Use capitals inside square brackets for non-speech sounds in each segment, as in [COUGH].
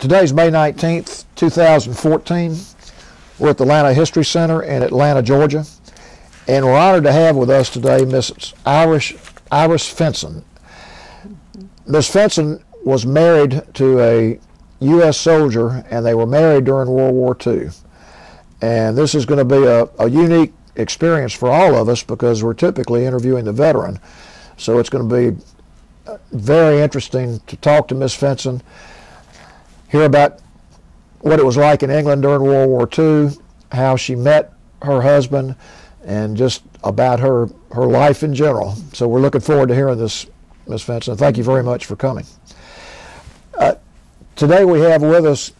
today's May 19th, 2014. We're at the Atlanta History Center in Atlanta, Georgia. And we're honored to have with us today Miss Irish, Iris Fensom. Miss Fensom was married to a U.S. soldier, and they were married during World War II. And this is going to be a, a unique experience for all of us because we're typically interviewing the veteran. So it's going to be uh, very interesting to talk to Miss Fensom, hear about what it was like in England during World War II, how she met her husband, and just about her, her life in general. So we're looking forward to hearing this, Miss Fensom. Thank you very much for coming. Uh, today we have with us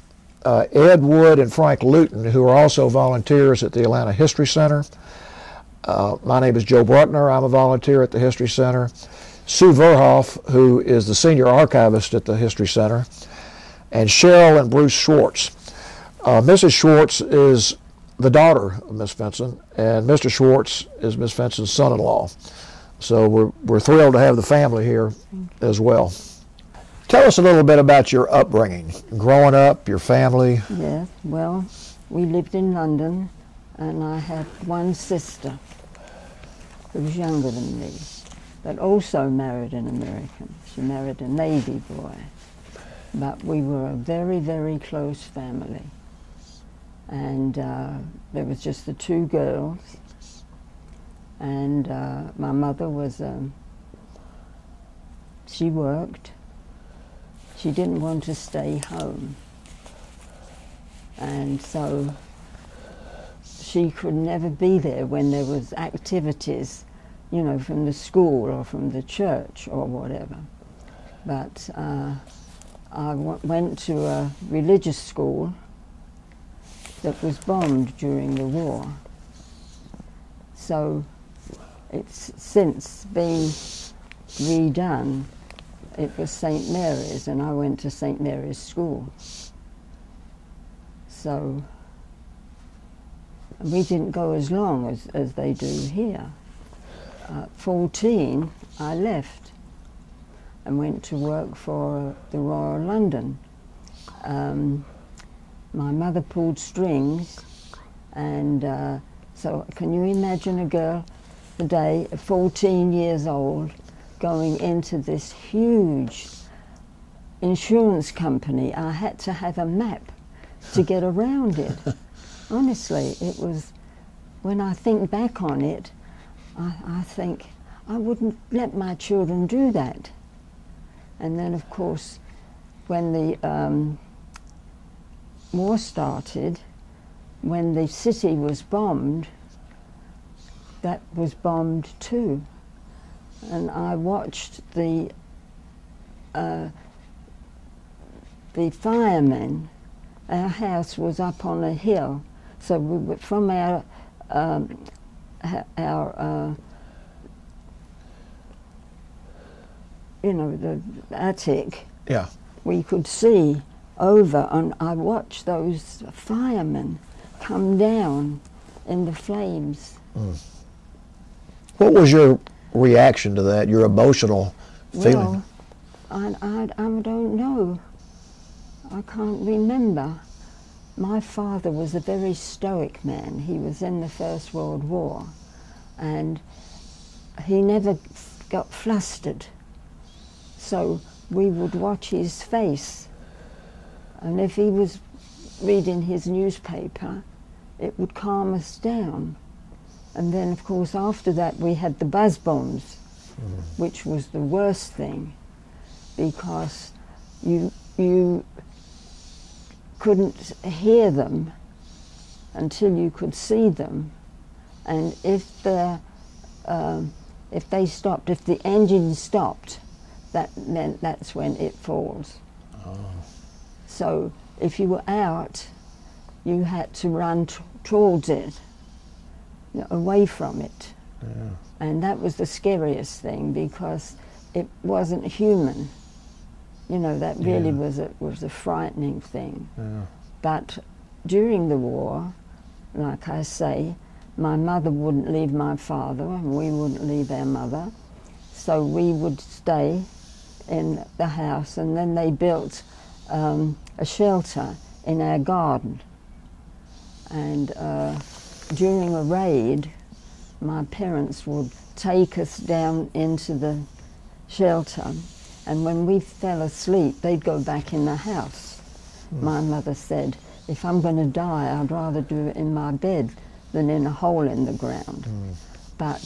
uh, Ed Wood and Frank Luton, who are also volunteers at the Atlanta History Center. Uh, my name is Joe Bruckner. I'm a volunteer at the History Center. Sue Verhoff, who is the senior archivist at the History Center, and Cheryl and Bruce Swartz. Uh, Mrs. Swartz is the daughter of Miss Fensom, and Mr. Swartz is Miss Fensom's son-in-law. So we're, we're thrilled to have the family here as well. Tell us a little bit about your upbringing, growing up, your family. Yes, well, we lived in London, and I had one sister who was younger than me, but also married an American. She married a Navy boy. But we were a very, very close family. And uh, there was just the two girls. And uh, my mother was, um, she worked. She didn't want to stay home. And so she could never be there when there was activities, you know, from the school or from the church or whatever. But uh, I went to a religious school that was bombed during the war. So it's since been redone. It was St. Mary's, and I went to St. Mary's School. So we didn't go as long as, as they do here. At 14, I left and went to work for the Royal London. Um, my mother pulled strings, and uh, so can you imagine a girl today, 14 years old, going into this huge insurance company? I had to have a map to get around it. [LAUGHS] Honestly, it was, when I think back on it, I, I think I wouldn't let my children do that. And then, of course, when the um, war started, when the city was bombed, that was bombed too. And I watched the uh, the firemen. Our house was up on a hill, so we were, from our um, our uh, you know, the attic, yeah. we could see over, and I watched those firemen come down in the flames. Mm. What was your reaction to that, your emotional feeling? Well, I, I, I don't know. I can't remember. My father was a very stoic man. He was in the First World War, and he never got flustered. So we would watch his face. And if he was reading his newspaper, it would calm us down. And then, of course, after that, we had the buzz bombs, mm. which was the worst thing because you, you couldn't hear them until you could see them. And if, the, um, if they stopped, if the engine stopped, that meant that's when it falls. Oh. So if you were out, you had to run towards it, you know, away from it. Yeah. And that was the scariest thing because it wasn't human. You know, that really yeah. was, a, was a frightening thing. Yeah. But during the war, like I say, my mother wouldn't leave my father and we wouldn't leave our mother. So we would stay in the house, and then they built um, a shelter in our garden. And uh, during a raid, my parents would take us down into the shelter, and when we fell asleep, they'd go back in the house. My mother said, if I'm going to die, I'd rather do it in my bed than in a hole in the ground. But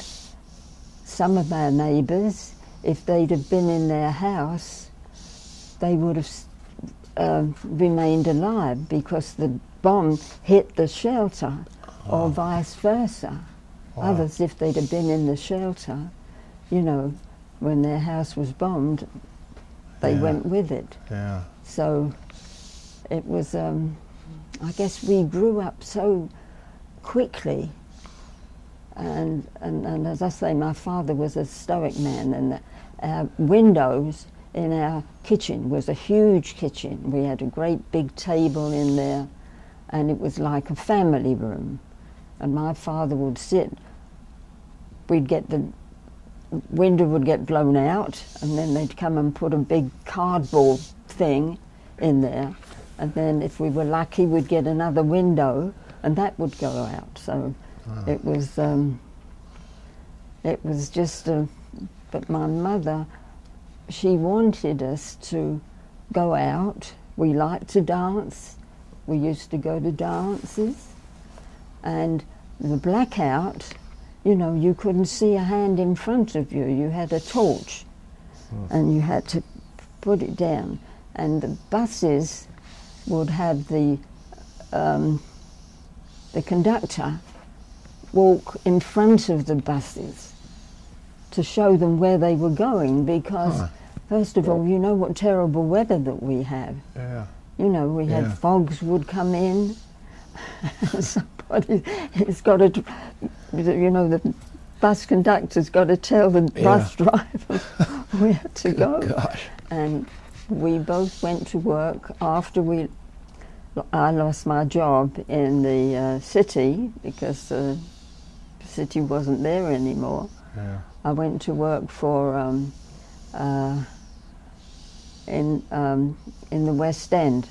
some of our neighbours, if they'd have been in their house, they would have uh, remained alive because the bomb hit the shelter, or vice versa. Wow. Others, if they'd have been in the shelter, you know, when their house was bombed, they Yeah. went with it. Yeah. So it was, um, I guess we grew up so quickly. And, and, and as I say, my father was a stoic man, and our windows in our kitchen was a huge kitchen. We had a great big table in there, and it was like a family room. And my father would sit, we'd get the window would get blown out, and then they'd come and put a big cardboard thing in there, and then if we were lucky, we'd get another window, and that would go out. So it was um, it was just a. But my mother, she wanted us to go out. We liked to dance. We used to go to dances, and the blackout. You know, you couldn't see a hand in front of you. You had a torch, and you had to put it down. And the buses would have the um, the conductor walk in front of the buses to show them where they were going because Huh. first of all you know what terrible weather that we have Yeah. you know we had Yeah. fogs would come in [LAUGHS] somebody has got to you know the bus conductor's got to tell the bus driver [LAUGHS] where to go Gosh. and we both went to work after we I lost my job in the uh, city because the city wasn't there anymore. Yeah. I went to work for um, uh, in um, in the West End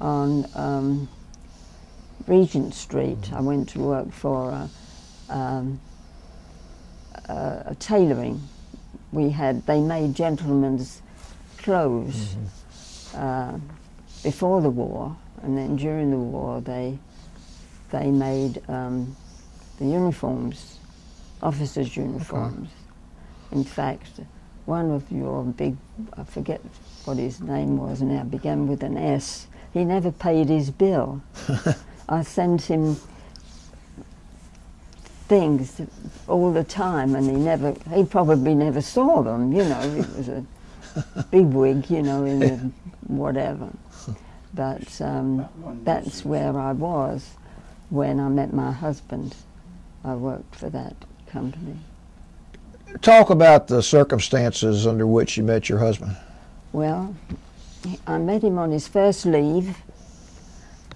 on um, Regent Street. I went to work for uh, um, a, a tailoring. We had they made gentlemen's clothes uh, before the war, and then during the war they they made um, the uniforms, officers' uniforms. In fact, one of your big, I forget what his name was now, began with an S. He never paid his bill. [LAUGHS] I sent him things all the time, and he never, he probably never saw them. You know, he was a [LAUGHS] big wig, you know, in the whatever. But [LAUGHS] um, that's where I was when I met my husband. I worked for that company. Talk about the circumstances under which you met your husband. Well, I met him on his first leave,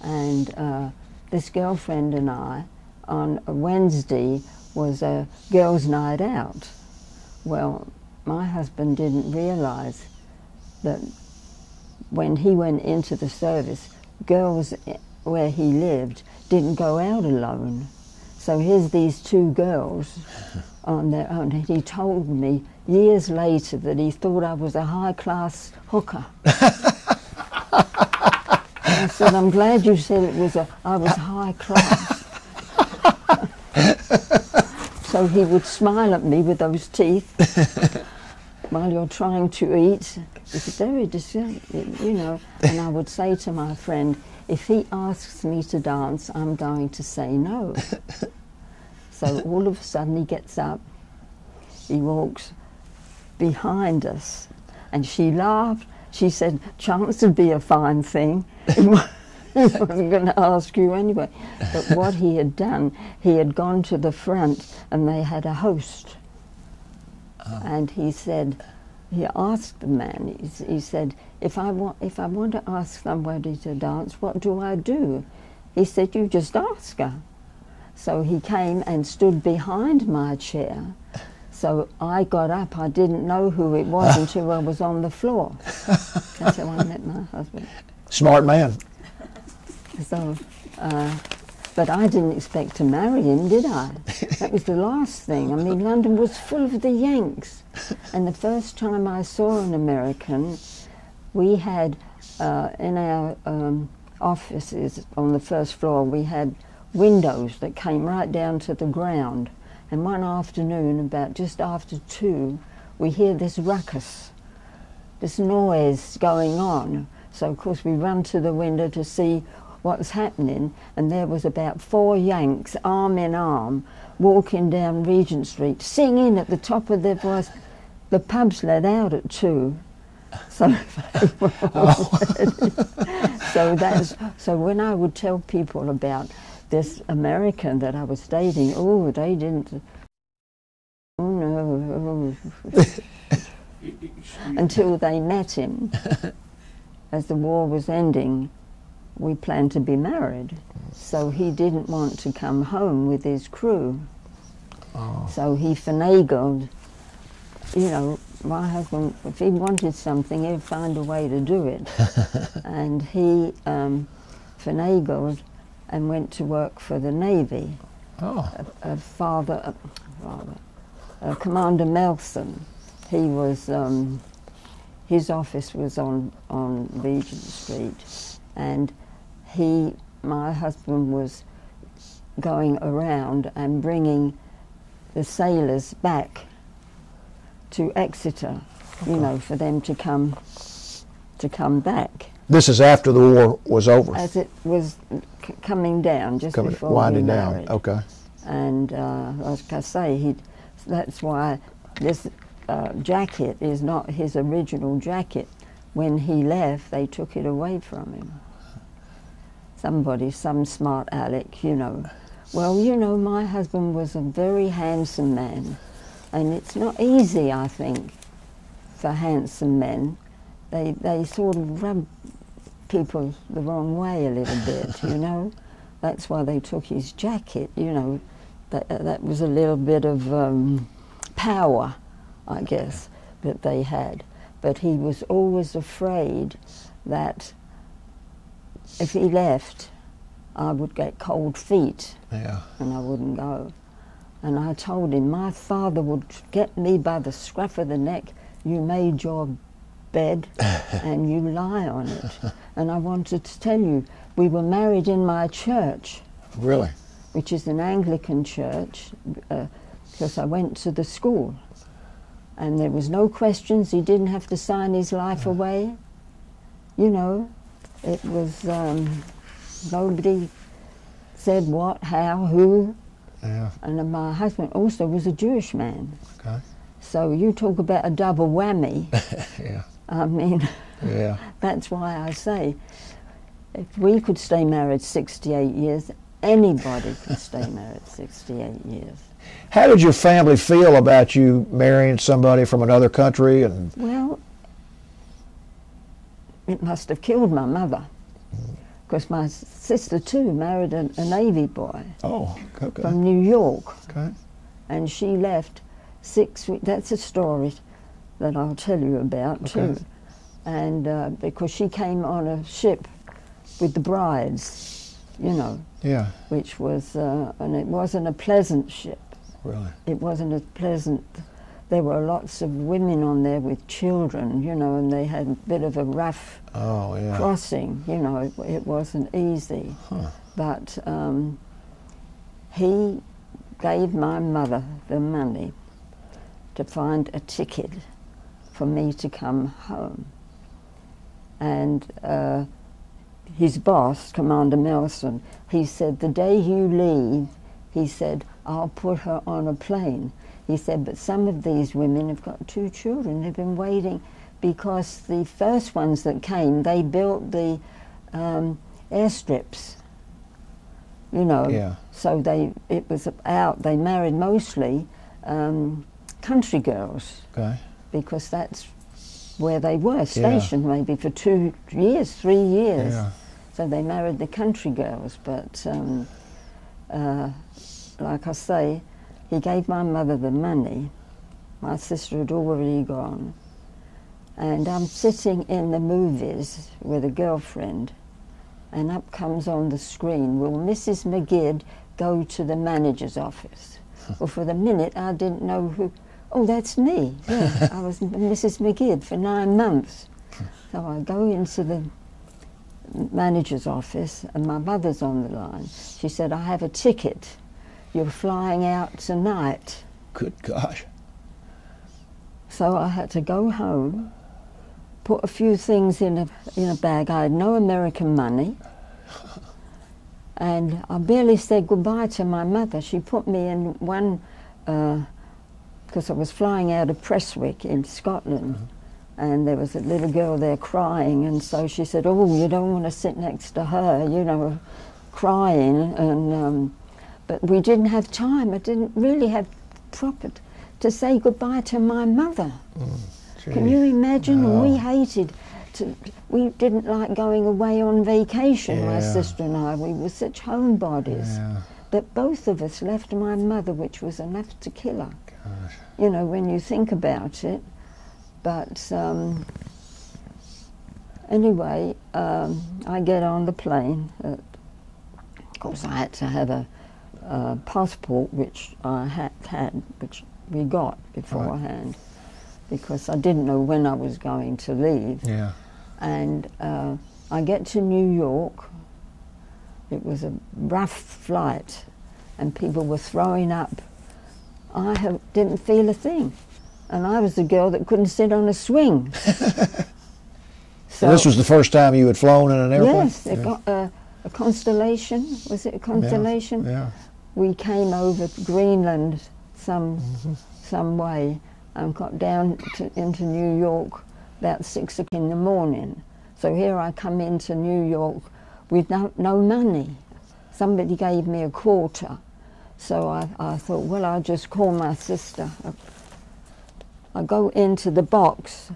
and uh, this girlfriend and I, on a Wednesday, was a girls' night out. Well, my husband didn't realise that when he went into the service, girls where he lived didn't go out alone. So here's these two girls on their own. And he told me years later that he thought I was a high class hooker. I said, I'm glad you said it was a I was high class. so he would smile at me with those teeth while you're trying to eat. It's very disgusting, you know. And I would say to my friend, if he asks me to dance, I'm going to say no. [LAUGHS] so all of a sudden he gets up, he walks behind us, and she laughed. She said, chance would be a fine thing. [LAUGHS] he wasn't going to ask you anyway. But what he had done, he had gone to the front and they had a host. Ah. And he said, he asked the man, he, he said, if I, want, if I want to ask somebody to dance, what do I do? He said, you just ask her. So he came and stood behind my chair So I got up. I didn't know who it was [LAUGHS] until I was on the floor. That's how I met my husband. Smart man. So, uh, but I didn't expect to marry him, did I? That was the last thing. I mean, London was full of the Yanks. And the first time I saw an American, we had uh, in our um, offices on the first floor, we had windows that came right down to the ground. And one afternoon, about just after two, we hear this ruckus, this noise going on. So, of course, we run to the window to see what's happening, and there was about four Yanks, arm in arm, walking down Regent Street, singing at the top of their voice. The pub's let out at two. [LAUGHS] So, oh. so that's so when I would tell people about this American that I was dating, oh, they didn't. Oh no. Oh. [LAUGHS] Until they met him, as the war was ending, we planned to be married. So he didn't want to come home with his crew. Oh. So he finagled, you know, my husband, if he wanted something, he'd find a way to do it. [LAUGHS] and he um, finagled and went to work for the Navy. Oh. A, a father, uh, father uh, Commander Melson, he was, um, his office was on, on Regent Street. And he, my husband was going around and bringing the sailors back to Exeter, you know, for them to come to come back This is after the war was over. as it was c- coming down just Coming, before winding we down. married. Okay. And uh, like I say, he that's why this uh, jacket is not his original jacket. When he left, they took it away from him. Somebody, some smart aleck, you know. Well, you know, my husband was a very handsome man, and it's not easy, I think, for handsome men. They they sort of rub people the wrong way a little bit, you know. That's why they took his jacket, you know. That, that was a little bit of um, power, I guess, that they had. But he was always afraid that if he left, I would get cold feet Yeah. and I wouldn't go. And I told him, my father would get me by the scruff of the neck. You made your bed [LAUGHS] and you lie on it. And I wanted to tell you, we were married in my church, Really? which is an Anglican church, uh, because I went to the school. And there was no questions. He didn't have to sign his life mm. away. You know, it was um, nobody said what, how, who. Yeah. And my husband also was a Jewish man. Okay. So you talk about a double whammy. [LAUGHS] Yeah. I mean, Yeah. [LAUGHS] that's why I say if we could stay married 68 years, anybody could stay [LAUGHS] married 68 years. How did your family feel about you marrying somebody from another country? And Well, it must have killed my mother. Because my sister, too, married a, a Navy boy oh, okay. from New York. Okay. and she left six weeks. That's a story that I'll tell you about Okay. too. And uh, because she came on a ship with the brides, you know, Yeah. which was, uh, and it wasn't a pleasant ship. Really. It wasn't a pleasant. There were lots of women on there with children, you know, and they had a bit of a rough Oh, yeah. crossing. You know, it, it wasn't easy. Huh. But um, he gave my mother the money to find a ticket for me to come home. And uh, his boss, Commander Melson, he said, The day you leave, he said, I'll put her on a plane. He said, But some of these women have got two children. They've been waiting because the first ones that came, they built the um, airstrips. You know, Yeah. so they it was out. They married mostly um, country girls Okay. because that's where they were stationed, maybe for two years, three years. Yeah. So they married the country girls. But um, uh, like I say, he gave my mother the money My sister had already gone. And I'm sitting in the movies with a girlfriend, and up comes on the screen, Will Mrs. Magid go to the manager's office? [LAUGHS] well, for the minute, I didn't know who. Oh, that's me. Yeah, I was [LAUGHS] Mrs. Magid for nine months. So I go into the manager's office, and my mother's on the line. She said, I have a ticket. You're flying out tonight. Good gosh. So I had to go home, put a few things in a, in a bag. I had no American money. And I barely said goodbye to my mother. She put me in one, because uh, I was flying out of Prestwick in Scotland. Mm-hmm. And there was a little girl there crying, and so she said, "Oh, you don't want to sit next to her, you know, crying." And um, but we didn't have time. I didn't really have proper to say goodbye to my mother. Mm, Can you imagine? Oh. We hated. To, we didn't like going away on vacation. Yeah. My sister and I. We were such homebodies yeah. that both of us left my mother, which was enough to kill her. Gosh. You know, when you think about it. But um, anyway, um, I get on the plane. Uh, of course, I had to have a, a passport, which I had, had, which we got beforehand, right. because I didn't know when I was going to leave. Yeah. And uh, I get to New York. It was a rough flight, and people were throwing up. I have, didn't feel a thing and I was the girl that couldn't sit on a swing. [LAUGHS] so this was the first time you had flown in an airplane. Yes, yeah. a, uh, a, constellation. Was it a constellation? Yeah. yeah. We came over Greenland some mm-hmm. some way and got down to, into New York about six o'clock in the morning. So here I come into New York with no, no money. Somebody gave me a quarter. So I, I thought, well, I'll just call my sister. I go into the box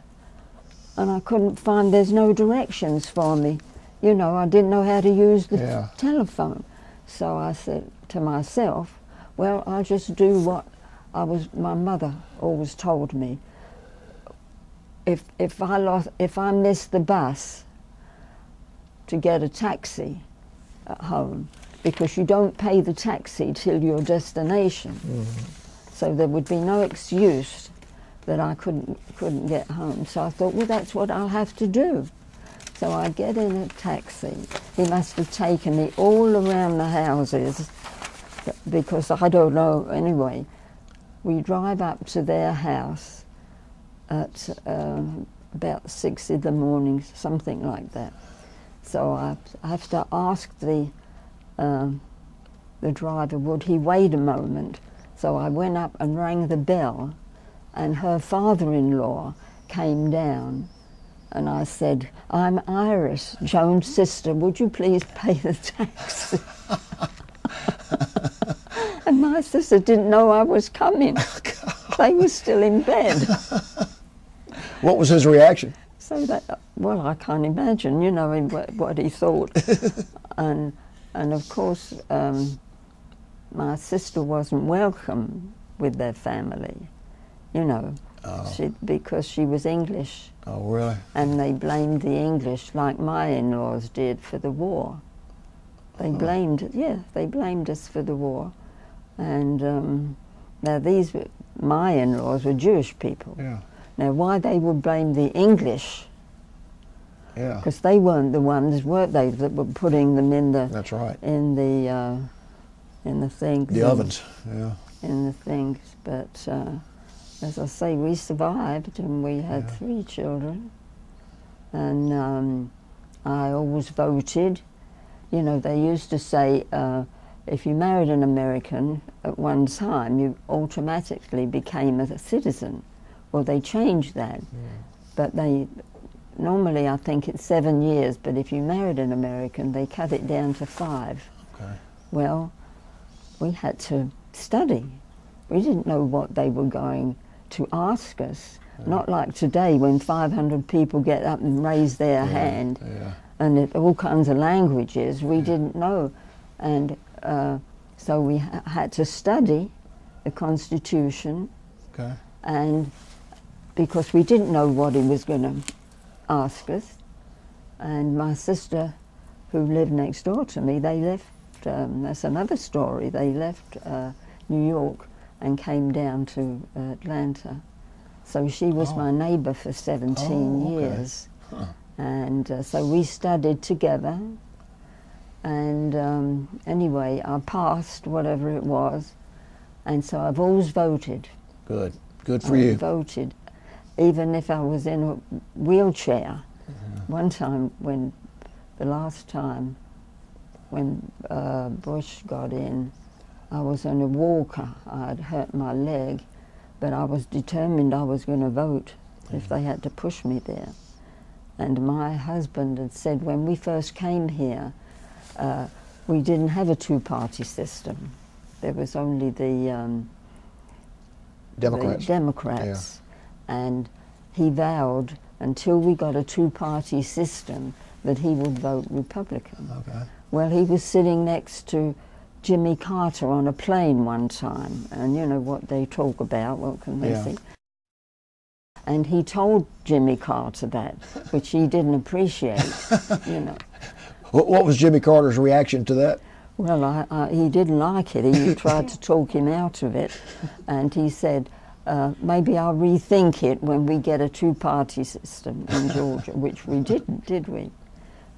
and I couldn't find, there's no directions for me. You know, I didn't know how to use the yeah. telephone. So I said to myself, well, I'll just do what I was, my mother always told me. If, if, I lost, if I missed the bus to get a taxi at home, because you don't pay the taxi till your destination. Mm -hmm. So there would be no excuse that I couldn't couldn't get home. So I thought, well, that's what I'll have to do. So I get in a taxi. He must have taken me all around the houses because I don't know. Anyway, we drive up to their house at um, about six in the morning, something like that. So I, have to ask the um, the driver, would he wait a moment? So I went up and rang the bell and her father-in-law came down and I said, I'm Iris, Joan's sister, would you please pay the taxi? [LAUGHS] my sister didn't know I was coming. [LAUGHS] Oh, they were still in bed. [LAUGHS] what was his reaction? So that, well, I can't imagine, you know, what he thought. [LAUGHS] and, and of course, um, my sister wasn't welcome with their family you know, oh. she, because she was English. Oh, really? And they blamed the English, like my in-laws did, for the war. They oh. blamed, yeah, they blamed us for the war. And um, now these, were, my in-laws were Jewish people. Yeah. Now why they would blame the English yeah. Because they weren't the ones, weren't they, that were putting them in the. That's right. In the, uh, in the things. The ovens, yeah. In the things, but uh, as I say, we survived and we had yeah. three children. And um, I always voted. You know, they used to say uh, if you married an American at one time, you automatically became a citizen. Well, they changed that. Yeah. But they, normally I think it's seven years, but if you married an American, they cut it down to five. Okay. Well, we had to study. We didn't know what they were going to ask us. Yeah. Not like today when 500 people get up and raise their yeah. hand and it, all kinds of languages. We didn't know. And uh, so we ha had to study the Constitution. Okay. and because we didn't know what he was going to ask us, and my sister, who lived next door to me, they left. Um, that's another story. They left uh, New York and came down to uh, Atlanta. So she was Oh. my neighbour for 17 Oh, okay. years. Huh. And uh, so we studied together. And um, anyway, I passed whatever it was. And so I've always voted. Good. Good for you. I you. voted, even if I was in a wheelchair. One time, when the last time, when uh, Bush got in, I was on a walker. I'd hurt my leg, but I was determined I was going to vote if they had to push me there. And my husband had said when we first came here, uh, we didn't have a two-party system. There was only the um, Democrats. the Democrats. And he vowed until we got a two party system that he would vote Republican. Okay. Well, he was sitting next to Jimmy Carter on a plane one time, and you know what they talk about, what can they Yeah. say? And he told Jimmy Carter that, which he didn't appreciate, you know. [LAUGHS] What, what was Jimmy Carter's reaction to that? Well, I, I, he didn't like it. He [LAUGHS] tried to talk him out of it, and he said, uh, "Maybe I'll rethink it when we get a two-party system in [LAUGHS] Georgia," which we didn't, did we?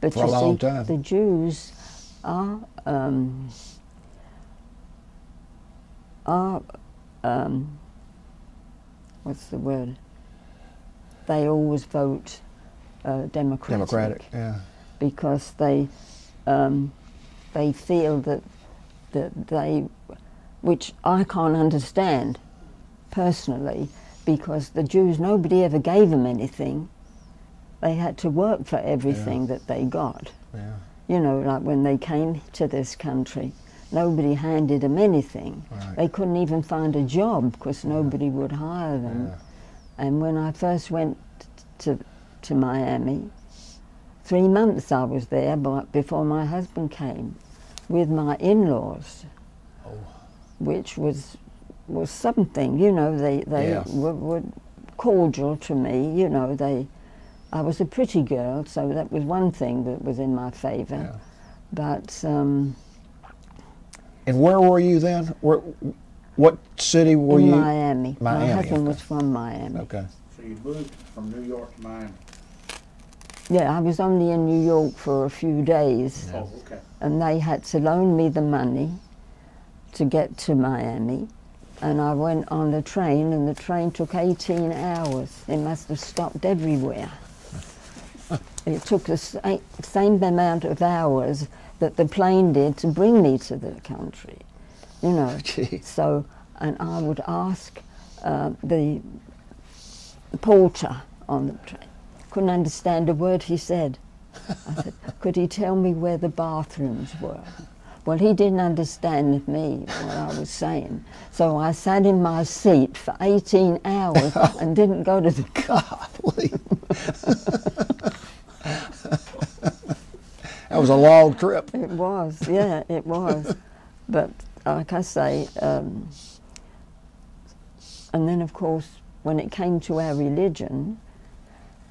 But For a you long see, time. the Jews are um, are um, what's the word? They always vote uh, democratic Democratic. Yeah. Because they um, they feel that that they, which I can't understand personally, because the Jews nobody ever gave them anything. They had to work for everything that they got. Yeah. You know, like when they came to this country, nobody handed them anything. Right. They couldn't even find a job because nobody would hire them. Yeah. And when I first went to, to Miami, three months I was there but before my husband came with my in-laws, Oh. which was was something. You know, they they Yeah. were, were cordial to me. You know, they. I was a pretty girl, so that was one thing that was in my favour. Yeah. But um, And where were you then? Where, what city were in you? Miami, Miami, my husband okay. was from Miami. Okay. So you moved from New York to Miami? Yeah, I was only in New York for a few days. Oh, okay. and they had to loan me the money to get to Miami. And I went on the train, and the train took 18 hours. It must have stopped everywhere. [LAUGHS] it took the sa- same amount of hours that the plane did to bring me to the country, you know. [LAUGHS] Gee. So, and I would ask uh, the porter on the train. Couldn't understand a word he said. I said, [LAUGHS] could he tell me where the bathrooms were? Well, he didn't understand me, what I was saying. So I sat in my seat for 18 hours [LAUGHS] and didn't go to the [LAUGHS] car. That was a long trip. It was, yeah, it was. But like I say, um, and then of course, when it came to our religion,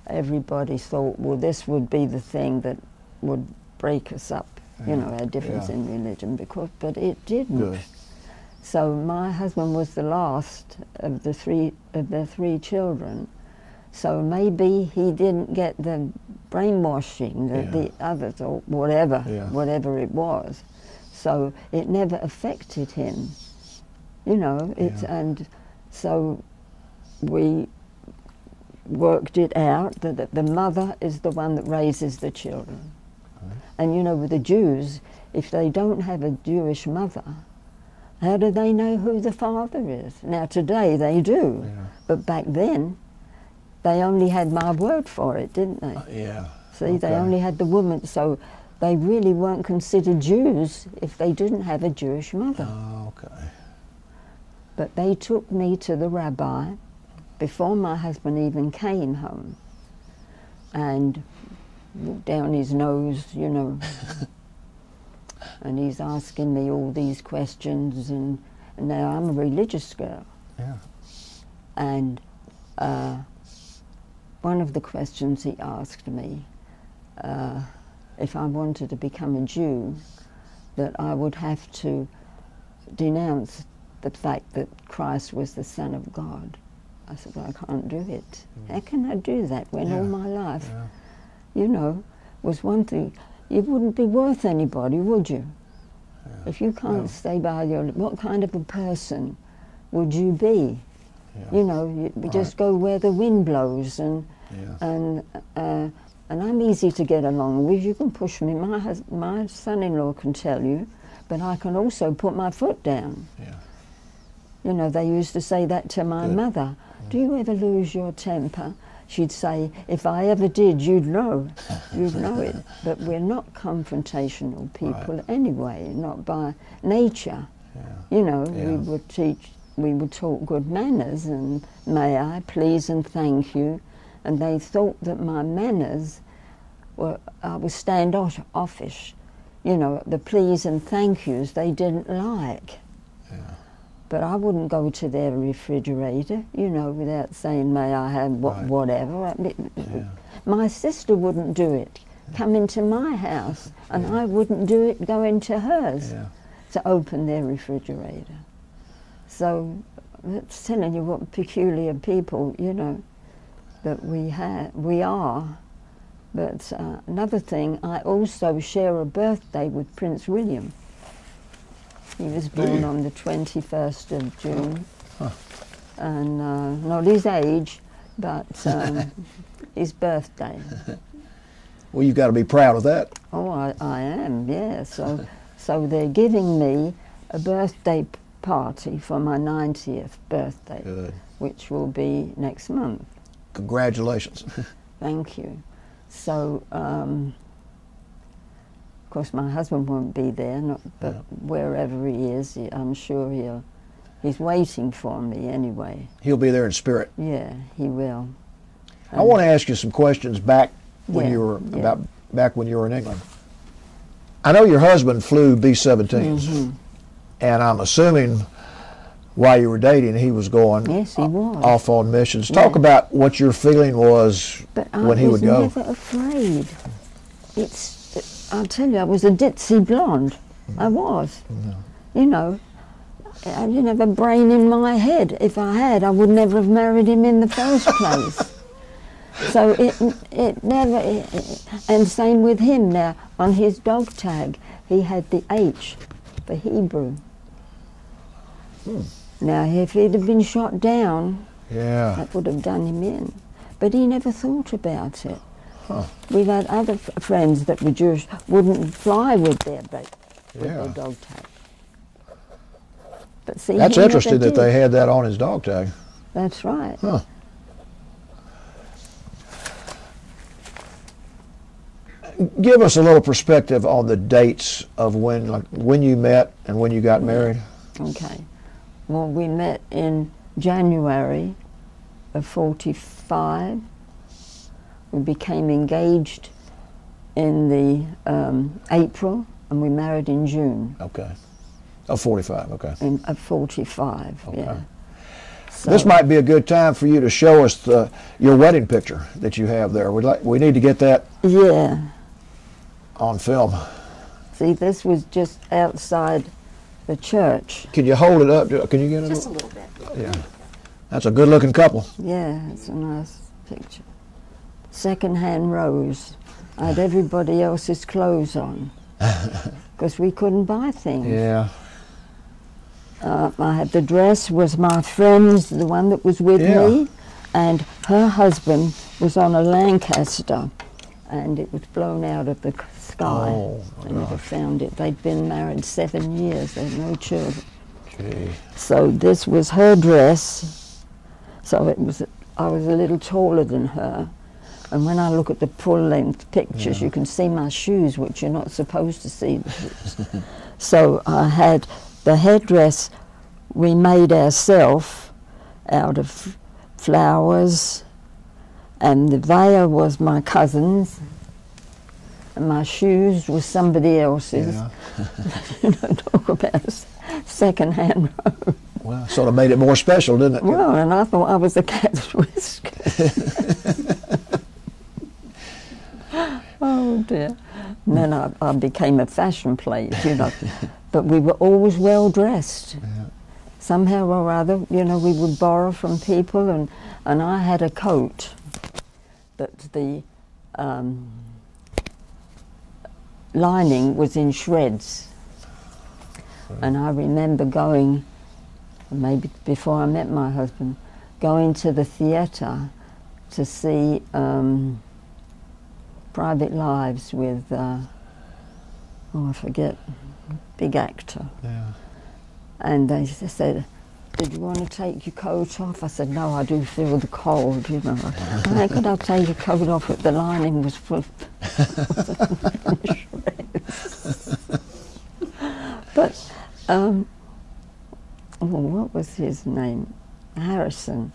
everybody thought, well, this would be the thing that would break us up, you know, our difference Yeah. in religion, because, but it didn't. Good. So my husband was the last of the three of their three children. So maybe he didn't get the brainwashing that Yeah. the others or whatever, Yeah. whatever it was. So it never affected him. You know, it's Yeah. and so we worked it out that that the mother is the one that raises the children. And you know, with the Jews, if they don't have a Jewish mother, how do they know who the father is? Now, today they do, Yeah. but back then they only had my word for it, didn't they? Uh, yeah. See, they only had the woman, so they really weren't considered Jews if they didn't have a Jewish mother. Oh, okay. But they took me to the rabbi before my husband even came home and looked down his nose, you know. [LAUGHS] and he's asking me all these questions, and, and now I'm a religious girl. Yeah. And uh, one of the questions he asked me, uh, if I wanted to become a Jew, that I would have to denounce the fact that Christ was the Son of God. I said, well, I can't do it. How can I do that when all my life, Yeah. you know, was one thing? You wouldn't be worth anybody, would you? If you can't No. stay by your, what kind of a person would you be? Yeah. You know, you, Right. just go where the wind blows, and Yeah. and uh, and I'm easy to get along with. You can push me. My hus- my son-in-law can tell you, but I can also put my foot down. Yeah. You know, they used to say that to my Good. mother. Do you ever lose your temper? She'd say, if I ever did, you'd know. You'd know it. [LAUGHS] But we're not confrontational people anyway, not by nature. Yeah. You know, Yeah. we would teach, we would talk good manners and may I, please and thank you. And they thought that my manners were, I was standoffish. You know, the please and thank yous they didn't like. Yeah. But I wouldn't go to their refrigerator, you know, without saying, may I have what, Right. whatever. I mean, Yeah. My sister wouldn't do it. Come into my house, and I wouldn't do it go into hers Yeah. to open their refrigerator. So that's telling you what peculiar people, you know, that we have, we are. But uh, another thing, I also share a birthday with Prince William. He was born on the 21st of June. Huh. And uh, not his age, but [LAUGHS] um, his birthday. [LAUGHS] Well, you've got to be proud of that. Oh, I, I am, yeah. So, so they're giving me a birthday party for my 90th birthday, Good. which will be next month. Congratulations. [LAUGHS] Thank you. So, um, course, my husband won't be there, not, but Yeah. wherever he is, I'm sure he'll, he's waiting for me anyway. He'll be there in spirit. Yeah, he will. I want to ask you some questions back when Yeah, you were yeah. about back when you were in England. I know your husband flew B-17s, Mhm. and I'm assuming while you were dating, he was going Yes, he was. off on missions. Talk Yeah. about what your feeling was when he would go. never afraid. It's, I'll tell you, I was a ditzy blonde. Mm. I was. You know, I didn't have a brain in my head. If I had, I would never have married him in the first [LAUGHS] place. so it, it never, it, and same with him now. On his dog tag, he had the H for Hebrew. Hmm. Now, if he'd have been shot down, Yeah. that would have done him in. But he never thought about it. Huh. We've had other f- friends that were Jewish wouldn't fly with their ba- with their dog tag. But see, That's interesting that they had that on his dog tag. That's right. Huh. Give us a little perspective on the dates of when, like, when you met and when you got married. Okay. Well, we met in January of 45. We became engaged in the um, April, and we married in June Okay. Oh, 45, okay. in, of 45. Okay. Yeah. This might be a good time for you to show us the, your wedding picture that you have there. We'd like, we need to get that Yeah. on film. See, this was just outside the church. Can you hold it up? Can you get it? Just a little bit. Yeah. That's a good looking couple. Yeah, it's a nice picture. Second-hand rose. I had everybody else's clothes on [LAUGHS] because we couldn't buy things. Yeah. Uh, I had the dress was my friend's, the one that was with Yeah. me, and her husband was on a Lancaster, and it was blown out of the sky. Oh, my I never gosh. found it. They'd been married seven years. They had no children. Gee. So this was her dress. So it was. I was a little taller than her, and when I look at the full-length pictures, Yeah. you can see my shoes, which you're not supposed to see. [LAUGHS] so I had the headdress we made ourselves out of flowers, and the veil was my cousin's, and my shoes was somebody else's Yeah. [LAUGHS] talk about second-hand. Well, sort of made it more special, didn't it? Well, and I thought I was a cat's [LAUGHS] whisker. Oh dear. And then I, I became a fashion plate, you know. [LAUGHS] but we were always well dressed. Somehow or other, you know, we would borrow from people, and, and I had a coat that the um, lining was in shreds. And I remember going, maybe before I met my husband, going to the theatre to see um, Private Lives with, uh, oh, I forget, big actor. Yeah. And they s- said, did you want to take your coat off? I said, no, I do feel the cold, you know. How could I take your coat off if the lining was full of but, um, oh, what was his name? Harrison.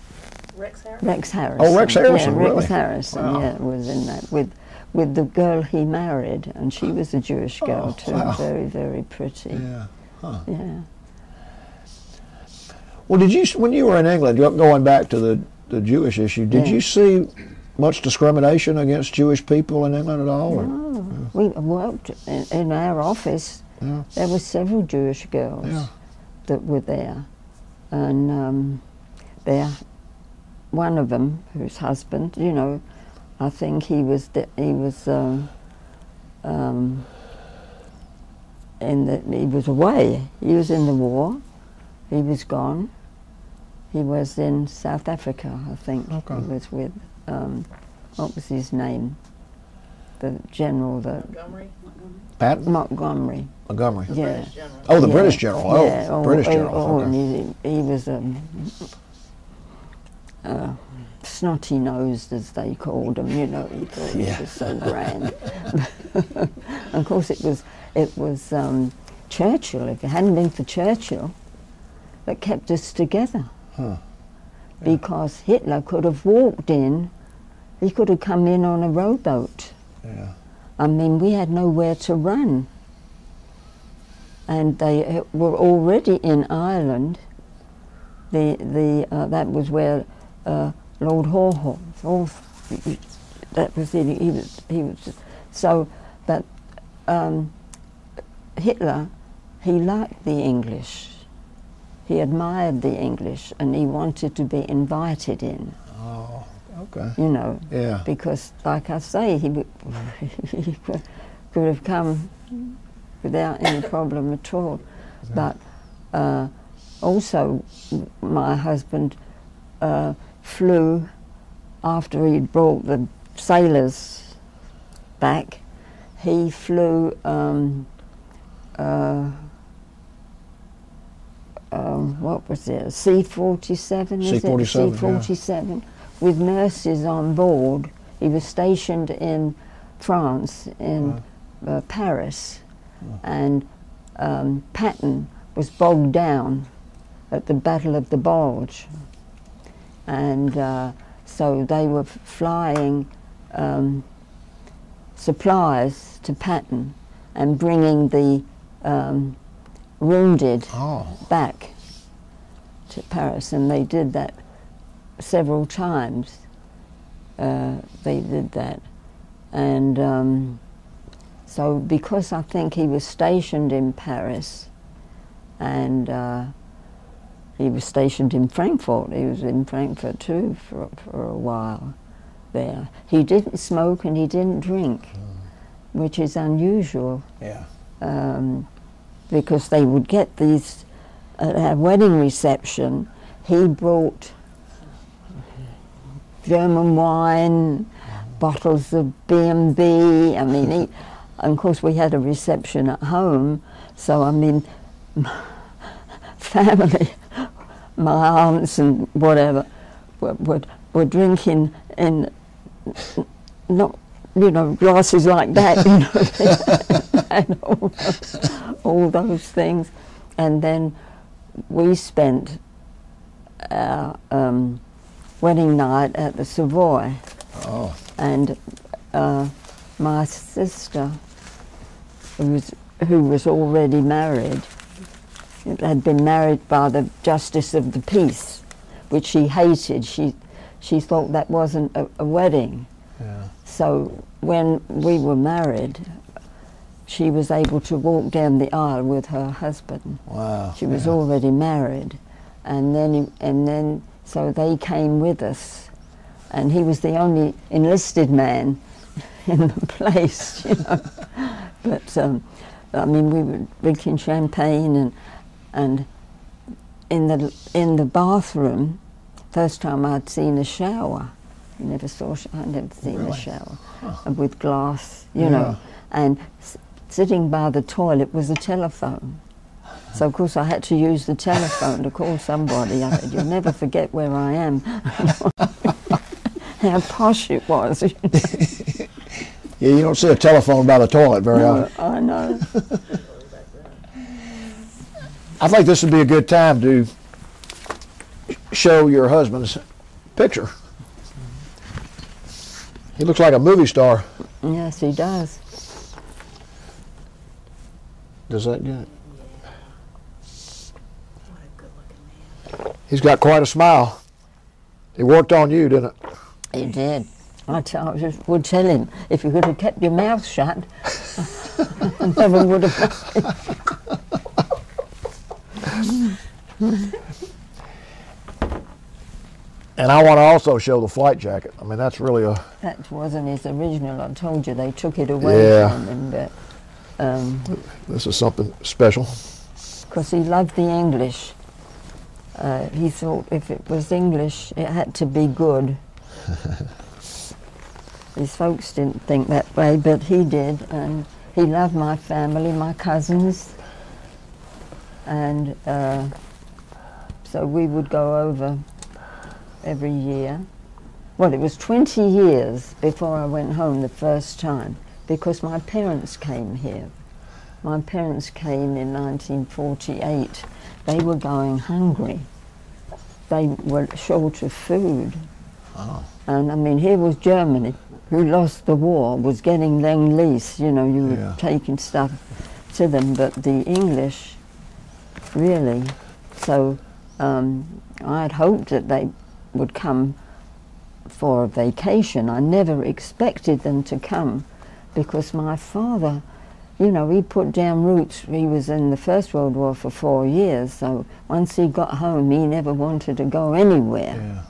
Rex Harrison? Rex Harrison. Oh, Rex Harrison, yeah, really? Rex Harrison, Wow. yeah, was in that with with the girl he married, and she was a Jewish girl Oh, too, wow. very very pretty. Yeah. Huh. Yeah. Well, did you when you were in England, going back to the the Jewish issue? Did Yeah. you see much discrimination against Jewish people in England at all? or- Oh, we worked in, in our office. Yeah. There were several Jewish girls Yeah. that were there, and um, there, one of them, whose husband, you know, I think he was the, he was um, um, in the he was away. He was in the war. He was gone. He was in South Africa, I think. Okay. He was with um, what was his name? The general, the Montgomery? Pat Montgomery. Montgomery. Yeah. British. Oh, the Yeah. British general. Oh, Yeah, oh, British oh, general. oh, okay. he, he was um, uh, snotty nosed, as they called him. You know, he thought Yeah. he was so grand. [LAUGHS] of course, it was it was um, Churchill. If it hadn't been for Churchill, that kept us together. Huh. Because Hitler could have walked in. He could have come in on a rowboat. Yeah. I mean, we had nowhere to run. And they uh, were already in Ireland. The, the, uh, that was where uh, Lord Hawthorne, Hawth- that was it, he was, he was, so, but um, Hitler, he liked the English. He admired the English and he wanted to be invited in, Oh, okay. you know Yeah. because, like I say, he, [LAUGHS] he could, could have come without any problem at all. But uh, also, my husband uh, flew after he'd brought the sailors back. He flew. Um, uh, um, what was it? C forty seven. C-47, C forty seven? With nurses on board. He was stationed in France, in uh, Paris, and um, Patton was bogged down at the Battle of the Bulge, and uh, so they were flying um, supplies to Patton and bringing the um, wounded Oh, back to Paris, and they did that several times. Uh, they did that, and um, so because I think he was stationed in Paris, and uh, he was stationed in Frankfurt. He was in Frankfurt too for for a while. There, he didn't smoke and he didn't drink, which is unusual yeah. um, because they would get these at our wedding reception. He brought German wine, bottles of B and B. I mean, he, and of course we had a reception at home, so I mean, [LAUGHS] family, my aunts and whatever, were, were, were drinking in not you know glasses like that, you know, [LAUGHS] and all, all those things, and then we spent our um, wedding night at the Savoy, Oh, and uh, my sister, who was who was already married, had been married by the Justice of the Peace, which she hated. She, she thought that wasn't a, a wedding. Yeah. So when we were married, she was able to walk down the aisle with her husband. Wow. She was yeah. already married, and then and then so they came with us, and he was the only enlisted man [LAUGHS] in the place, you know. [LAUGHS] but um, I mean, we were drinking champagne and and in the in the bathroom, first time I'd seen a shower. You never saw. sh- I'd never seen Really? a shower Huh. uh, with glass, you Yeah. know, and s- sitting by the toilet was a telephone. So of course I had to use the telephone to call somebody. I said, "You'll never forget where I am." [LAUGHS] How posh it was. you [LAUGHS] [LAUGHS] Yeah, you don't see a telephone by the toilet very know. often. I know. I think this would be a good time to show your husband's picture. He looks like a movie star. Yes, he does. Does that get it? He's got quite a smile. It worked on you, didn't it? He did. I, tell, I just would tell him if you could have kept your mouth shut, [LAUGHS] I never would have. [LAUGHS] And I want to also show the flight jacket. I mean, that's really a That wasn't his original. I told you they took it away Yeah. from him, but um, this is something special. because he loved the English. Uh, he thought if it was English, it had to be good. [LAUGHS] His folks didn't think that way, but he did, and he loved my family, my cousins, and uh, so we would go over every year. Well, it was 20 years before I went home the first time because my parents came here. My parents came in 1948. They were going hungry. They were short of food. Oh. And I mean, here was Germany, who lost the war, was getting Lend Lease, you know, you Yeah. were taking stuff to them, but the English, really. So um, I had hoped that they would come for a vacation. I never expected them to come because my father, you know, he put down roots. He was in the First World War for four years, so once he got home, he never wanted to go anywhere Yeah.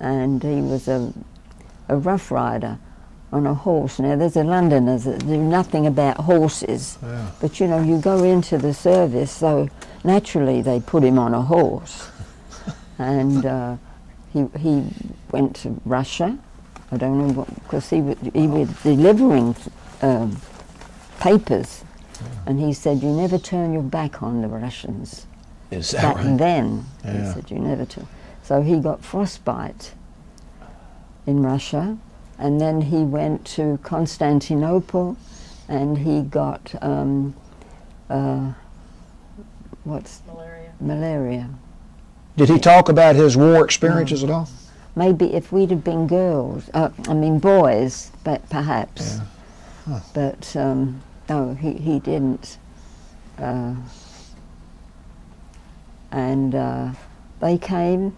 and he was a, a rough rider on a horse. Now, there's a Londoner that do nothing about horses, Yeah. but you know, you go into the service, so naturally they put him on a horse. [LAUGHS] and uh, he, he went to Russia. I don't know what, because he, was- he was delivering um, papers. And he said, You never turn your back on the Russians Is back then. He said you never to. So he got frostbite in Russia, and then he went to Constantinople, and he got um, uh, what's Malaria. malaria. Did he talk about his war experiences at all? Maybe if we'd have been girls, uh, I mean boys, but perhaps. Yeah. Huh. But um, no, he, he didn't. Uh, and uh, they came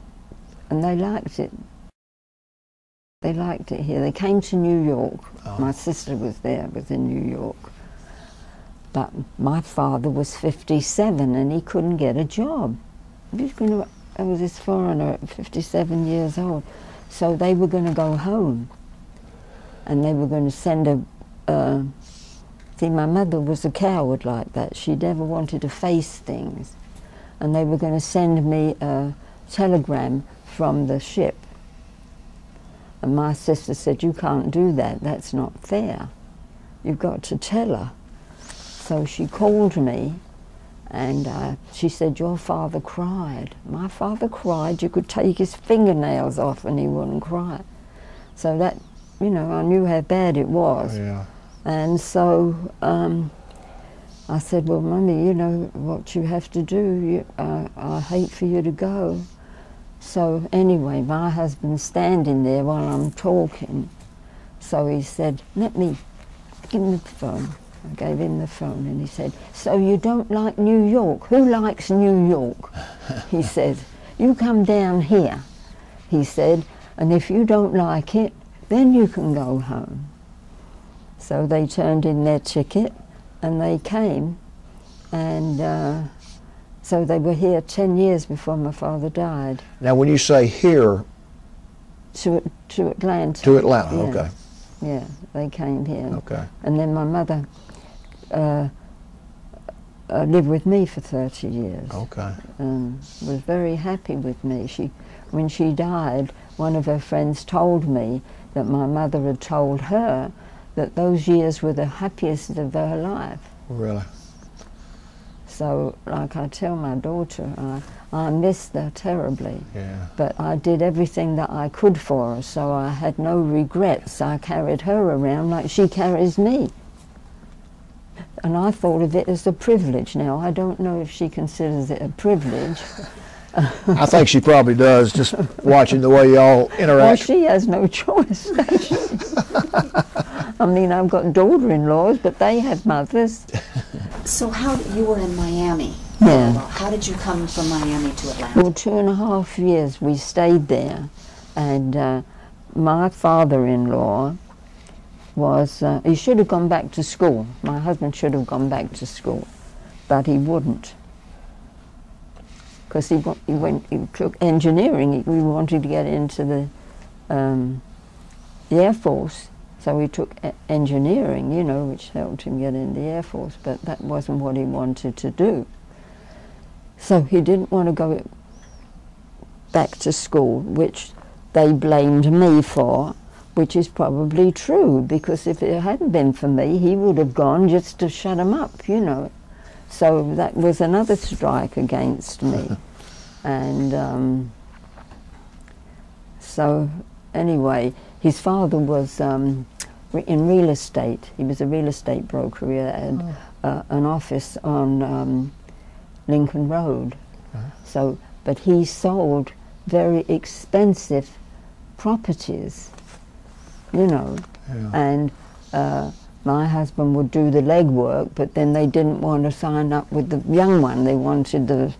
and they liked it. They liked it here. They came to New York. Oh. My sister was there, was in New York. But my father was 57 and he couldn't get a job. He was going to, I was this foreigner at 57 years old. So they were going to go home and they were going to send a. Uh, see, my mother was a coward like that. She never wanted to face things. And they were going to send me a telegram from the ship. And my sister said, You can't do that. That's not fair. You've got to tell her. So she called me and uh, she said, Your father cried. My father cried. You could take his fingernails off and he wouldn't cry. So that, you know, I knew how bad it was. Yeah. And so um, I said, Well, Mummy, you know what you have to do. You, uh, I hate for you to go. So anyway, my husband's standing there while I'm talking. So he said, Let me, give me the phone. I gave him the phone and he said, So you don't like New York? Who likes New York? [LAUGHS] he said, You come down here, he said, and if you don't like it, then you can go home. So they turned in their ticket and they came and uh, so they were here 10 years before my father died Now, when you say here to, to Atlanta. to Atlanta, Yeah. okay, Yeah, they came here. okay, And then my mother uh, uh, lived with me for 30 years. okay. Um, was very happy with me. She, when she died, one of her friends told me that my mother had told her that those years were the happiest of her life. Really? So, like I tell my daughter, I, I missed her terribly. Yeah. But I did everything that I could for her, so I had no regrets. I carried her around like she carries me. And I thought of it as a privilege. Now, I don't know if she considers it a privilege. [LAUGHS] I think she probably does, just watching the way y'all interact. Well, she has no choice? [LAUGHS] I mean, I've got daughter-in-laws, but they have mothers. So how you were in Miami? Yeah. How did you come from Miami to Atlanta? Well, two and a half years we stayed there, and uh, my father-in-law was, uh, he should have gone back to school. My husband should have gone back to school, but he wouldn't. Because he, he went, he took engineering, he, we wanted to get into the, um, the Air Force, so he took engineering, you know, which helped him get in the Air Force, but that wasn't what he wanted to do. So he didn't want to go back to school, which they blamed me for, which is probably true, because if it hadn't been for me, he would have gone just to shut him up, you know. So that was another strike against me. [LAUGHS] and um, so, anyway, his father was um, in real estate. He was a real estate broker. He had uh, an office on um, Lincoln Road. So, but he sold very expensive properties, you know, Yeah. and uh, my husband would do the legwork, but then they didn't want to sign up with the young one. They wanted the,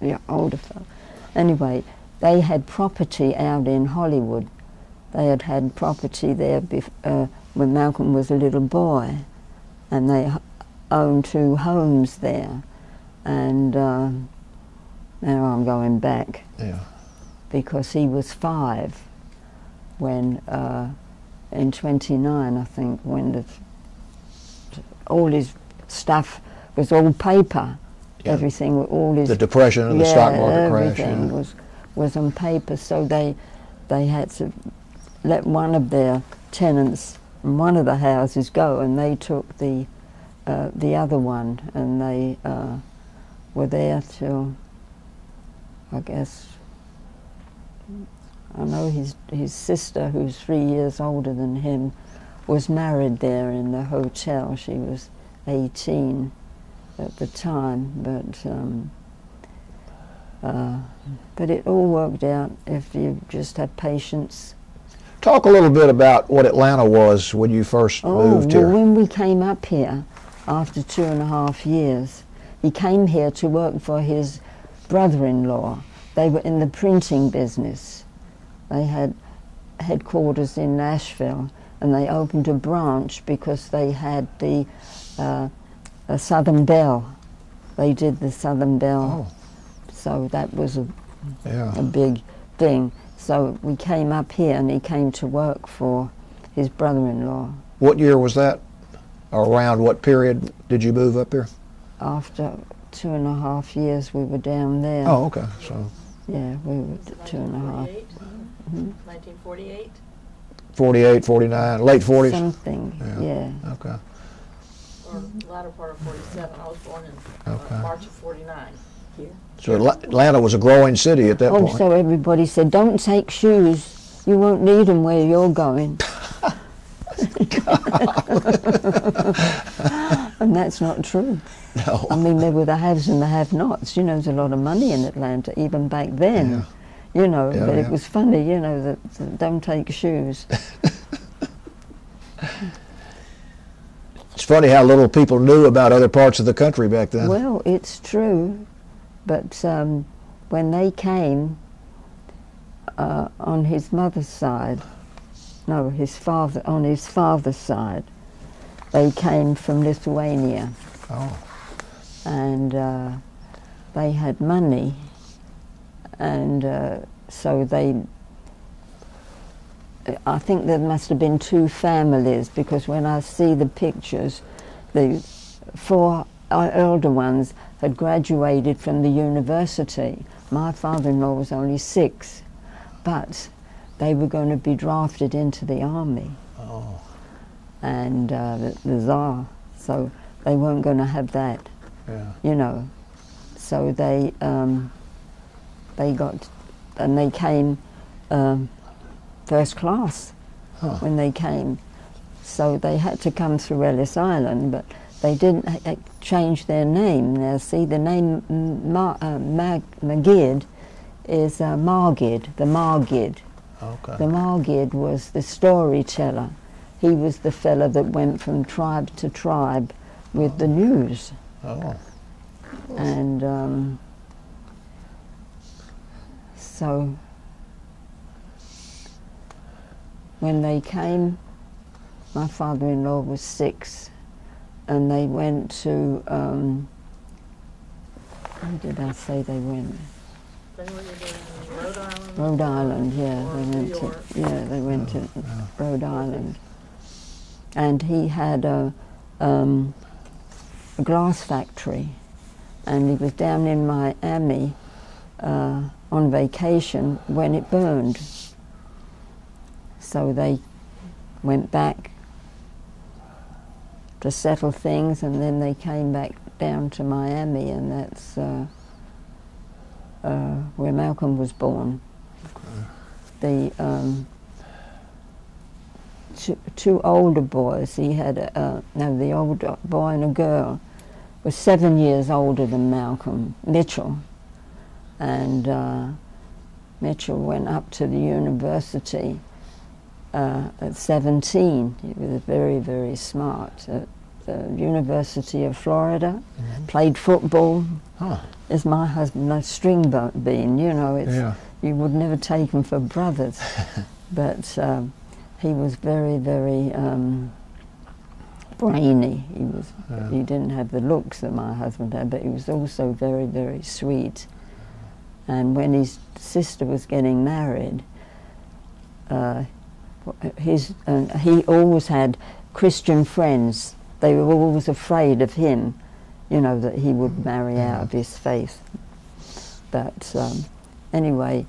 the older fellow. Anyway, they had property out in Hollywood. They had had property there bef- uh, when Malcolm was a little boy, and they owned two homes there. And uh, now I'm going back Yeah. because he was five when, uh, in 29, I think, when the, all his stuff was all paper. Yeah. Everything, all his The depression and the stock market crash. everything Yeah. was was on paper. So they they had to let one of their tenants in one of the houses go, and they took the uh, the other one, and they uh, were there till I guess I know his his sister, who's three years older than him, was married there in the hotel. She was 18 at the time, but um, uh, but it all worked out if you just had patience. Talk a little bit about what Atlanta was when you first Oh, moved well, here. when we came up here after two and a half years, he came here to work for his brother-in-law. They were in the printing business. They had headquarters in Nashville, and they opened a branch because they had the uh, a Southern Bell. They did the Southern Bell, Oh, so that was a yeah. a big thing. So we came up here and he came to work for his brother-in-law. What year was that? Around what period did you move up here? After two and a half years we were down there. Oh, okay. So Yeah, we were t- two and a half. 1948? 48, 49, late 40s? Something, Yeah. yeah. Okay. Or latter part of 47. I was born in Okay. uh, March of 49 here. So Atla- Atlanta was a growing city at that Oh, point. so everybody said, don't take shoes. You won't need them where you're going. [LAUGHS] [LAUGHS] and that's not true. no. I mean, there were the haves and the have-nots. You know, there's a lot of money in Atlanta, even back then. You know, Yeah, but yeah. it was funny, you know, that, that don't take shoes. [LAUGHS] It's funny how little people knew about other parts of the country back then. Well, it's true, but um, when they came uh, on his mother's side, no, his father on his father's side, they came from Lithuania, oh, and uh, they had money, and uh, so they. I think there must have been two families because when I see the pictures, the four uh, elder ones had graduated from the university. My father-in-law was only six, but they were going to be drafted into the army oh, and uh, the, the Tsar, so they weren't going to have that, yeah. you know. So they um, they got and they came um, first class Huh. when they came. So they had to come through Ellis Island, but they didn't ha- ha- change their name. Now, see, the name Ma- uh, Mag- Magid is uh, Margid, the Margid. Okay. The Margid was the storyteller. He was the fella that went from tribe to tribe with the news. Oh, And um, so when they came, my father in law was six, and they went to, um, where did I say they went? They were either Rhode Island. Rhode Island, yeah. They went to, yeah, they went to Rhode Island. And he had a, um, a glass factory, and he was down in Miami uh, on vacation when it burned. So they went back to settle things, and then they came back down to Miami, and that's uh, uh, where Malcolm was born. The um, two, two older boys. He had a, uh, no, the older boy and a girl was seven years older than Malcolm Mitchell, and uh, Mitchell went up to the university uh, at 17. He was very, very smart. At the University of Florida, played football. Huh. Is my husband a string bean? You know, it's yeah. you would never take him for brothers. [LAUGHS] but um, he was very, very um, brainy. He was. Yeah. He didn't have the looks that my husband had, but he was also very, very sweet. And when his sister was getting married, uh, his uh, he always had Christian friends. They were always afraid of him, you know, that he would marry out of his faith. But um, anyway,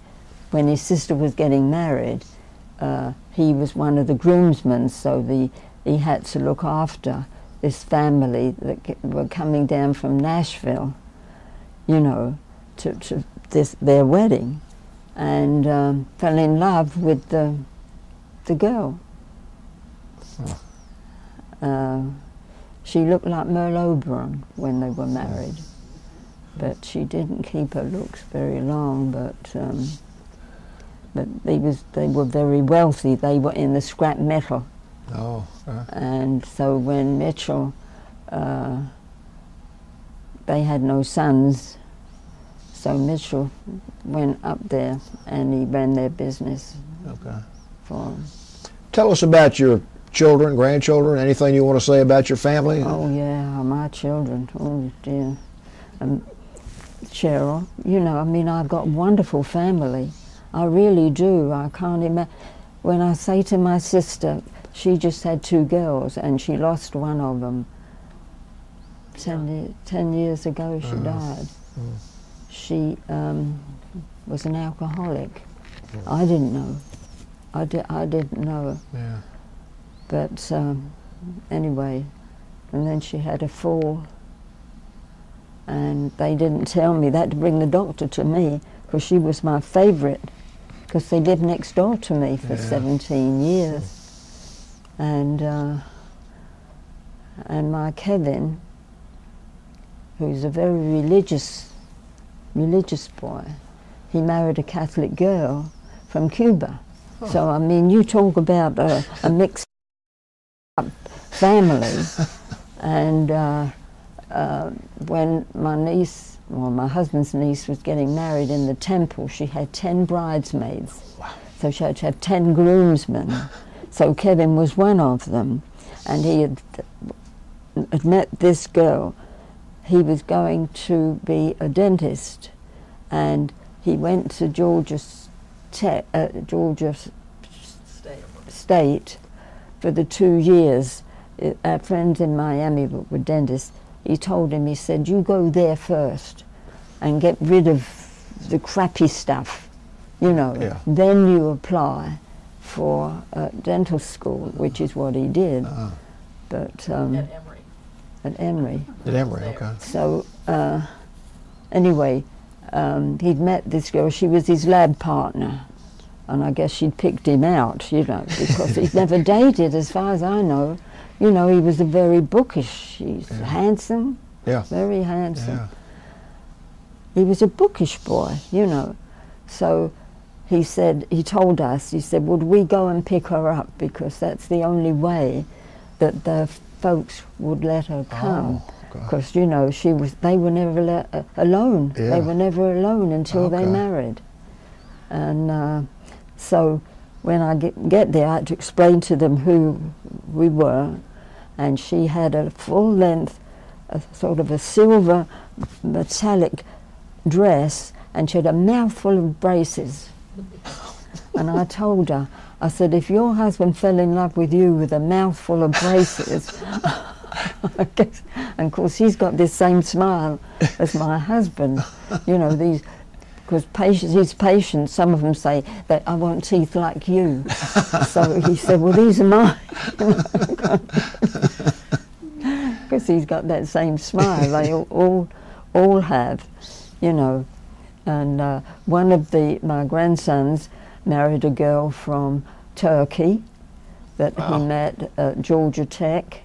when his sister was getting married, uh, he was one of the groomsmen, so the, he had to look after this family that were coming down from Nashville, you know, to, to this, their wedding, and um, fell in love with the, the girl. Uh, she looked like Merle Oberon when they were married, but she didn't keep her looks very long. But um, but they was they were very wealthy. They were in the scrap metal, Oh, uh, and so when Mitchell, uh, they had no sons, so Mitchell went up there and he ran their business okay. for 'em. Tell us about your children, grandchildren, anything you want to say about your family? Oh yeah, my children. Oh dear. Um, Cheryl, you know, I mean, I've got wonderful family. I really do. I can't imagine. When I say to my sister, she just had two girls and she lost one of them. Ten, ye- ten years ago, she died. She um, was an alcoholic. I didn't know. I, di- I didn't know. Yeah. But um, anyway, and then she had a fall, and they didn't tell me. They had to bring the doctor to me because she was my favourite, because they lived next door to me for Yeah. 17 years, and uh, and my Kevin, who's a very religious religious boy, he married a Catholic girl from Cuba. So I mean, you talk about a, a mixed up family. And uh, uh, when my niece, well, my husband's niece, was getting married in the temple, she had 10 bridesmaids. So she had to have 10 groomsmen. so Kevin was one of them. And he had, had met this girl. He was going to be a dentist. And he went to Georgia, Tech, uh, Georgia State. State for the two years. Our friends in Miami were, were dentists. He told him, he said, you go there first and get rid of the crappy stuff, you know. Yeah. Then you apply for uh, dental school, which is what he did. Uh, But um, At Emory. at Emory. at Emory, okay. So uh, anyway, um, he'd met this girl. She was his lab partner, and I guess she'd picked him out, you know, [LAUGHS] because he'd never dated, as far as I know. You know, he was a very bookish. He's Yeah. handsome, Yeah. very handsome. Yeah. He was a bookish boy, you know. So he said, he told us, he said, would we go and pick her up because that's the only way that the folks would let her come. Oh, okay. Because you know she was, they were never let, uh, alone. Yeah. They were never alone until they married. And uh, so when I get, get there, I had to explain to them who we were. And she had a full length, a sort of a silver metallic dress, and she had a mouthful of braces. and I told her, I said, if your husband fell in love with you with a mouthful of braces, [LAUGHS] and of course he's got this same smile as my [LAUGHS] husband, you know, these, because patients, his patients, some of them say that I want teeth like you. [LAUGHS] so he said, well, these are mine. Because he's got that same smile. They all, all, all have, you know. And uh, one of the my grandsons married a girl from Turkey that Wow. he met at Georgia Tech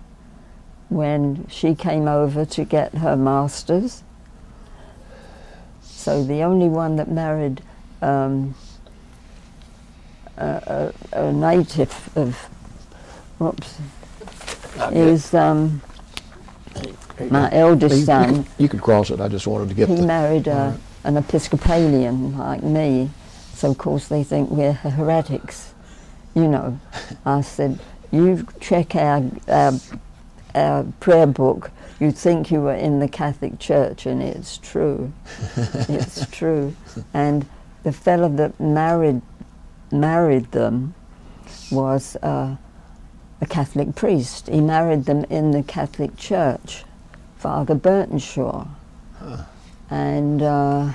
when she came over to get her master's. So the only one that married um, a, a, a native of, whoops, is um, my eldest you, son. could, you could cross it. I just wanted to get He the. married uh, Alright. an Episcopalian like me, so of course they think we're heretics. You know, I said, you check our, our, our prayer book, you'd think you were in the Catholic Church, and it's true. [LAUGHS] it's true. And the fellow that married married them was uh, a Catholic priest. He married them in the Catholic Church, Father Burtonshaw. And uh,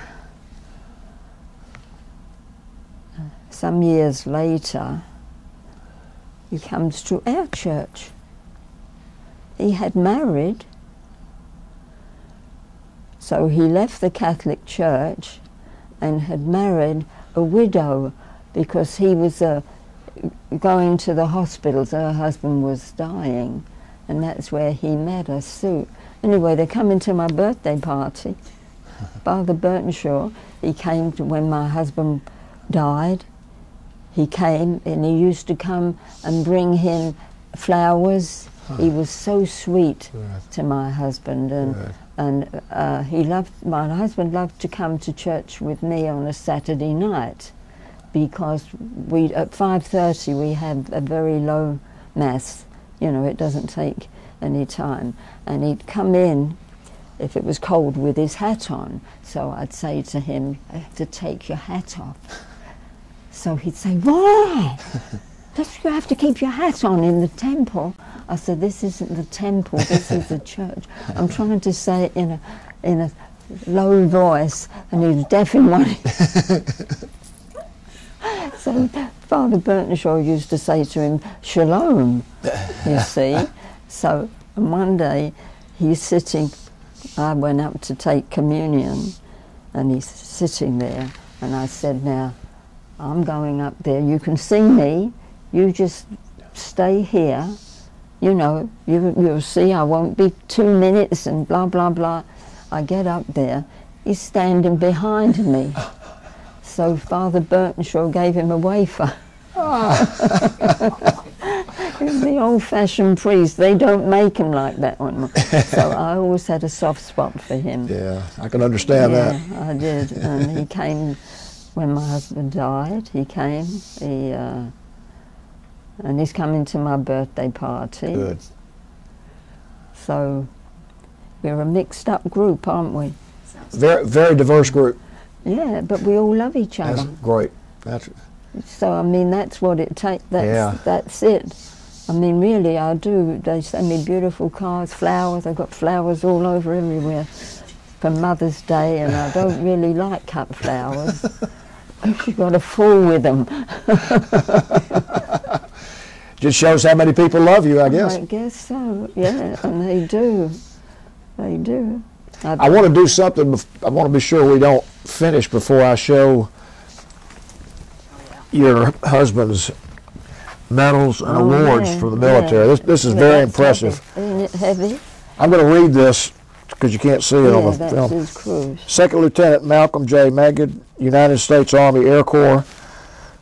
some years later, he comes to our church. He had married, so he left the Catholic Church and had married a widow because he was uh, going to the hospitals. Her husband was dying, and that's where he met us. So, anyway, they're coming to my birthday party. [LAUGHS] Father Burtonshaw, he came to when my husband died. He came and he used to come and bring him flowers. He was so sweet Right. to my husband, and Right. and uh, he loved my husband loved to come to church with me on a Saturday night because we at 5:30 we have a very low mass you know it doesn't take any time. And he'd come in if it was cold with his hat on. So I'd say to him I have to take your hat off. So he'd say why [LAUGHS] Just you have to keep your hat on in the temple. I said, this isn't the temple, this is the [LAUGHS] church. I'm trying to say it in a, in a low voice, and he was deaf in one so Father Burtonshaw used to say to him, Shalom, you [LAUGHS] see. So and one day he's sitting, I went up to take communion, and he's sitting there, and I said, now, I'm going up there, you can see me, you just stay here, you know, you, you'll see I won't be two minutes and blah, blah, blah. I get up there, he's standing behind me. [LAUGHS] So Father Burtonshaw gave him a wafer. [LAUGHS] the old-fashioned priest. They don't make him like that one. so I [LAUGHS] always had a soft spot for him. Yeah, I can understand yeah, that. I did, and he came when my husband died. He came. He uh, and he's coming to my birthday party. Good. So we're a mixed-up group, aren't we? Very, very diverse group. Yeah, but we all love each That's other. great. That's So I mean, that's what it takes. That's Yeah. that's it. I mean, really, I do. They send me beautiful cards, flowers. I've got flowers all over everywhere for Mother's Day, and I don't [LAUGHS] really like cut flowers. [LAUGHS] You've got to fool with them. [LAUGHS] just shows how many people love you, I guess. I guess so. Yeah, and they do. They do. I want to do something. I want to be sure we don't finish before I show your husband's medals and Oh, awards yeah, for the yeah. military. This, this is very impressive. Heavy. Isn't it heavy? I'm going to read this because you can't see it Yeah, on the film. Second Lieutenant Malcolm J. Magid, United States Army Air Corps,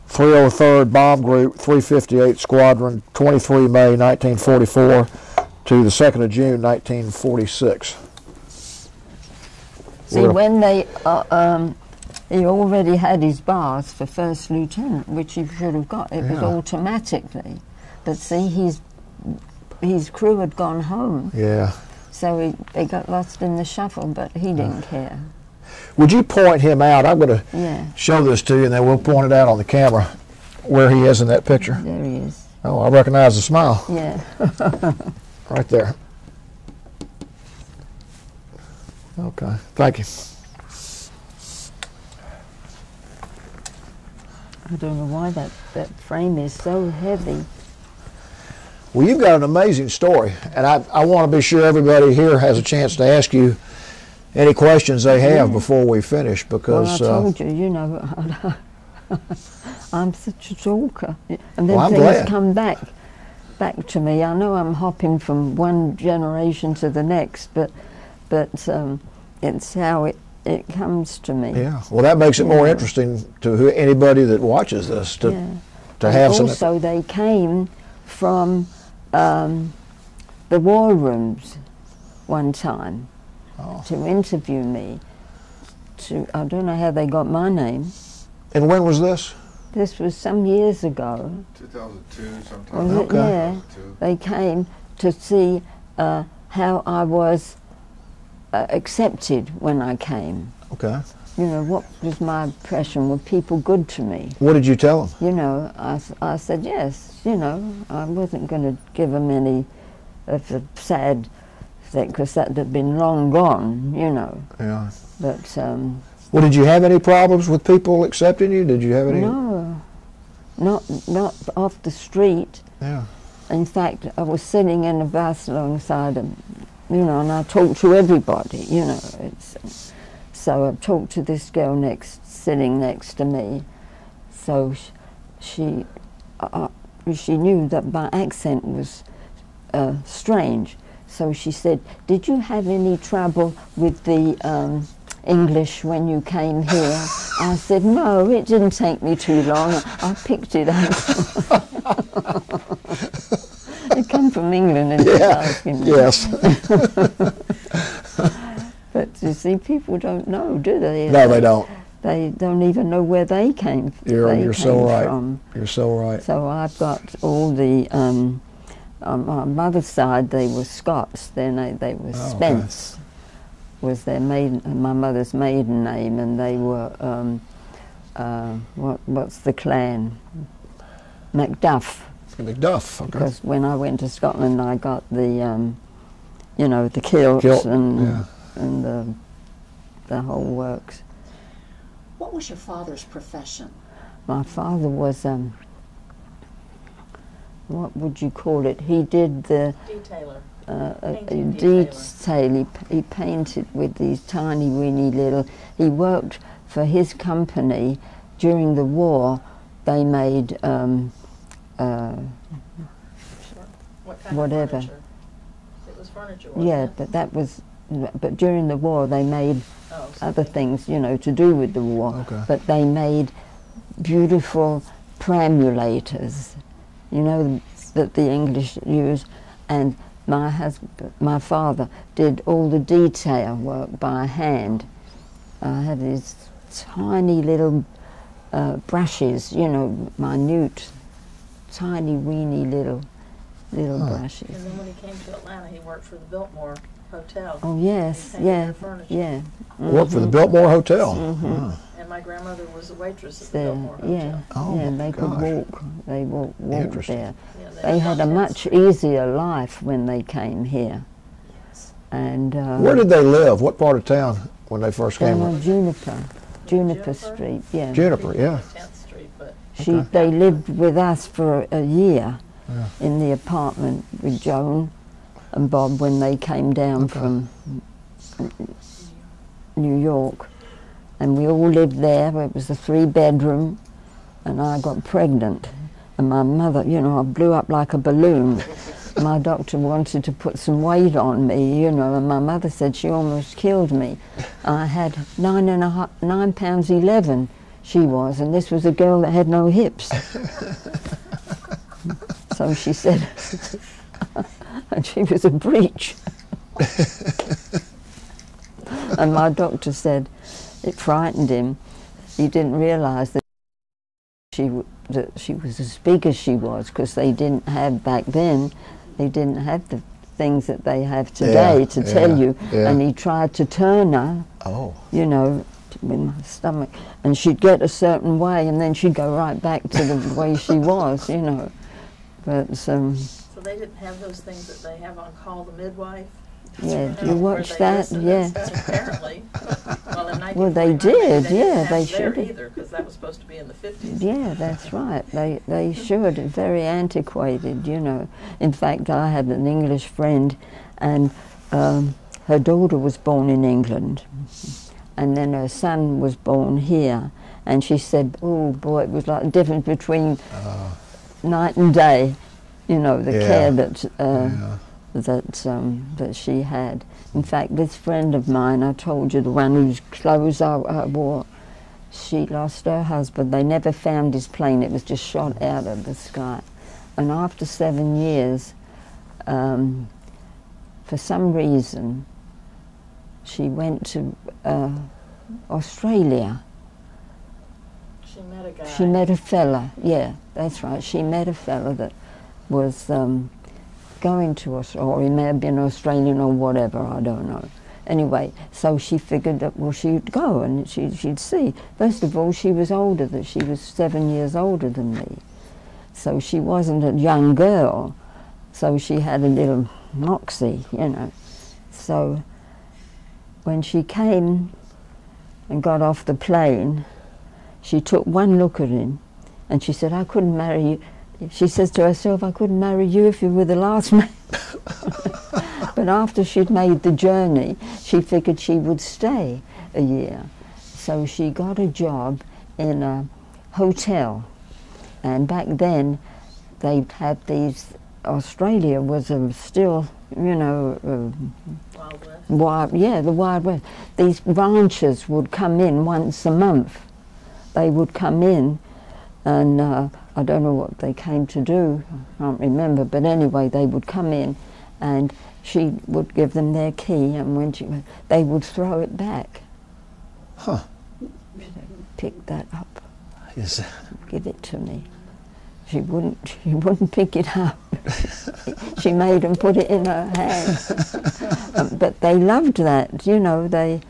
303rd Bomb Group, 358 Squadron, 23 May 1944 to the 2nd of June 1946. See, We're- when they, uh, um, he already had his bars for first lieutenant, which he should have got. It was automatically. But see, his his crew had gone home, Yeah. so he, they got lost in the shuffle. But he didn't care. Would you point him out? I'm going to Yeah, show this to you, and then we'll point it out on the camera where he is in that picture. there he is. Oh, I recognize the smile Yeah, [LAUGHS] right there. Okay, thank you. I don't know why that that frame is so heavy. Well, you've got an amazing story, and I, I want to be sure everybody here has a chance to ask you any questions they have before we finish Well, I because uh, told you, you know, [LAUGHS] I'm such a talker, and then Well, I'm things glad. come back, back to me. I know I'm hopping from one generation to the next, but, but um, it's how it, it comes to me. yeah, well, that makes it more interesting to who, anybody that watches this to, Yeah. to And have some. also, they came from um, the war rooms one time Oh. to interview me. To I don't know how they got my name. And when was this? This was some years ago. 2002 sometime. Was it? Okay. Yeah. They came to see uh, how I was uh, accepted when I came. Okay. You know, what was my impression? Were people good to me? What did you tell them? You know, I, I said yes. You know, I wasn't going to give them any of the sad thing because that had been long gone. You know, Yeah. but um, Well, did you have any problems with people accepting you? Did you have any? no, not not off the street. Yeah. In fact, I was sitting in a bus alongside him, you know, and I talked to everybody, you know. It's, so I talked to this girl next, sitting next to me. So sh- she, uh, she knew that my accent was uh, strange. So she said, "Did you have any trouble with the um, English when you came here?" I said, "No, it didn't take me too long. I picked it up." [LAUGHS] they come from England and Yeah. asking me. Yes. [LAUGHS] But you see, people don't know, do they? no, they don't. They don't even know where they came. You're- they you're so right. From. You're so right. So I've got all the. Um, on my mother's side, they were Scots. Then they, they were Oh, okay. Spence. Was their maiden, my mother's maiden name, and they were um, uh, what? What's the clan? Macduff. Macduff. Okay. Because when I went to Scotland, I got the, um, you know, the kilts Kilt, and yeah. and the the whole works. What was your father's profession? My father was um, what would you call it? He did the Detailer. uh, uh, Painting detail. He, he painted with these tiny, weeny little. He worked for his company during the war. They made um, uh, What Whatever. furniture? It was furniture, yeah, it? but that was. But during the war, they made Oh, other things, you know, to do with the war. Okay. But they made beautiful pramulators. You know, the, that the English use, and my husband, my father, did all the detail work by hand. I had these tiny little uh, brushes, you know, minute, tiny, weeny little, little Huh. brushes. And then when he came to Atlanta, he worked for the Biltmore Hotel. Oh yes, He painted yeah, their furniture. yeah. Worked for the Biltmore Hotel. Mhm. Wow. And my grandmother was a waitress at the There, Biltmore yeah, Oh, yeah. my They could walk. They walk, walked there. Yeah, They had a much 10th Street. easier life when they came here. Yes. And uh, Where did they live? What part of town when they first down came? on Juniper, Juniper Juniper? Street. Yeah. Juniper, yeah. 10th Street, but She Okay. they lived with us for a year Yeah. in the apartment with Joan and Bob when they came down Okay. from New York, and we all lived there. It was a three bedroom, and I got pregnant, and my mother, you know, I blew up like a balloon. my doctor wanted to put some weight on me, you know, and my mother said she almost killed me. I had nine and a half, nine pounds eleven. She was, and this was a girl that had no hips. so she said, [LAUGHS] and she was a breech. [LAUGHS] and my doctor said it frightened him. He didn't realise that she that she was as big as she was because they didn't have back then. They didn't have the things that they have today Yeah, to tell yeah, you. yeah. And he tried to turn her, Oh, you know, t- with my stomach, and she'd get a certain way, and then she'd go right back to the way she was, you know. But um, so they didn't have those things that they have on Call the Midwife. Yeah, do you watch that? Yeah. Apparently. Well, [LAUGHS] Well, they did, They yeah, they should've. either, because that was supposed to be in the 50s. Yeah, that's right. They they should. Very antiquated, you know. In fact, I had an English friend, and um, her daughter was born in England, and then her son was born here. And she said, "Oh boy, it was like the difference between uh, night and day." You know, the Yeah. care that uh, yeah. That um, that she had. In fact, this friend of mine, I told you, the one whose clothes I, I wore, she lost her husband. They never found his plane. It was just shot out of the sky. And after seven years, um, for some reason, she went to uh, Australia. She met a guy. She met a fella. Yeah, that's right. She met a fella that was um, going to us, or he may have been Australian or whatever. I don't know. Anyway, so she figured that well she'd go and she, she'd see. First of all, she was older. That she was seven years older than me, so she wasn't a young girl. So she had a little moxie, you know. So when she came and got off the plane, she took one look at him and she said, I couldn't marry you. She says to herself, I couldn't marry you if you were the last man. [LAUGHS] but after she'd made the journey, she figured she would stay a year. So she got a job in a hotel. And back then, they had these, Australia was a still, you know, uh, Wild West. Wild, yeah, the Wild West. These ranchers would come in once a month. They would come in, and uh, I don't know what they came to do. I can't remember, but anyway, they would come in, and she would give them their key, and when she, they would throw it back. Huh. Pick that up, Is, give it to me. She wouldn't. She [LAUGHS] wouldn't pick it up. [LAUGHS] she made them put it in her hand. [LAUGHS] Um, but they loved that, you know. They,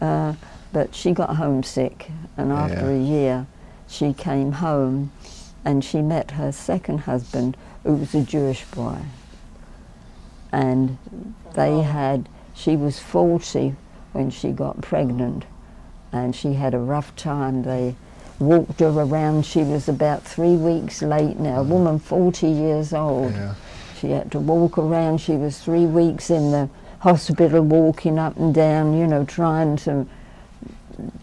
uh, but she got homesick, and after Yeah. a year, she came home, and she met her second husband, who was a Jewish boy. And they had. She was forty when she got pregnant, and she had a rough time. They walked her around. She was about three weeks late now. A mm. woman forty years old. yeah. She had to walk around. She was three weeks in the hospital, walking up and down, you know, trying to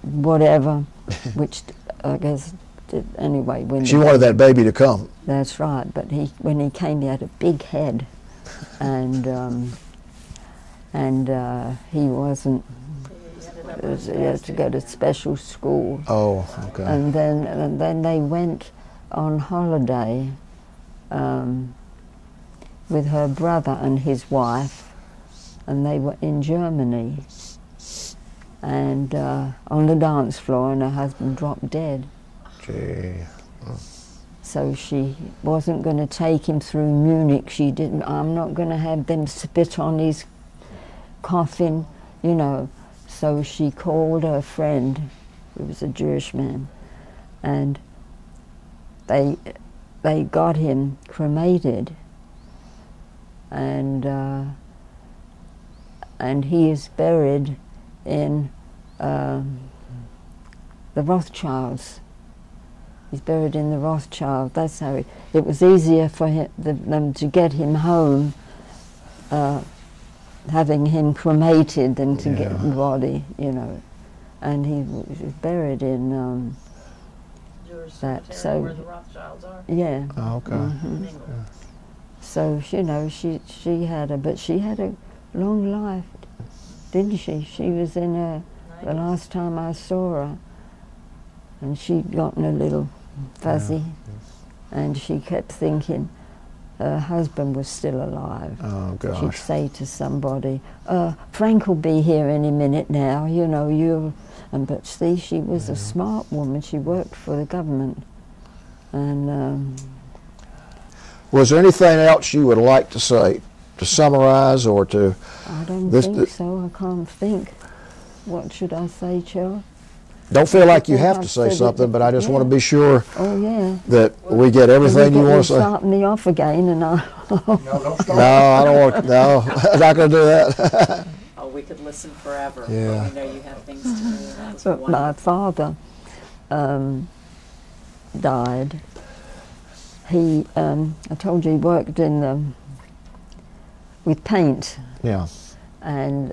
whatever, [LAUGHS] which I guess did anyway. When She wanted that baby to come. that's right. But he, when he came, he had a big head, and um, and uh, he wasn't. Up He had to go to special school. Oh, okay. And then, and then they went on holiday um, with her brother and his wife, and they were in Germany. And uh, on the dance floor, and her husband dropped dead. Gee. So she wasn't going to take him through Munich. She didn't. I'm not going to have them spit on his coffin, you know. So she called her friend, who was a Jewish man, and they they got him cremated, and uh, and he is buried in um, the Rothschilds. He's buried in the Rothschild. That's how it, it was easier for him, the, them to get him home, uh, having him cremated than to get the body, you know. And he was buried in, um, That- so- where the Rothschilds are yeah. Oh, okay. mhm. in England. So you know, she she had a, but she had a long life, didn't she? She was in a the last time I saw her, and she'd gotten a little fuzzy, and she kept thinking her husband was still alive. Oh, She'd say to somebody, uh, "Frank will be here any minute now. You know, you." And but see, she was a smart woman. She worked for the government, and um, Was there anything else you would like to say, to summarize or to, I don't This- think th- so. I can't think. What should I say, Cheryl? Don't feel like you have to say something, but I just want to be sure Oh yeah. that we get everything you want to say. starting me off again, and I. No. [LAUGHS] No, I don't want, no, [LAUGHS] I'm not going to do that. [LAUGHS] Oh, we could listen forever. Yeah. But we know you have things to do. That But my father um, died. He, um, I told you, he worked in the, with paint, Yeah, and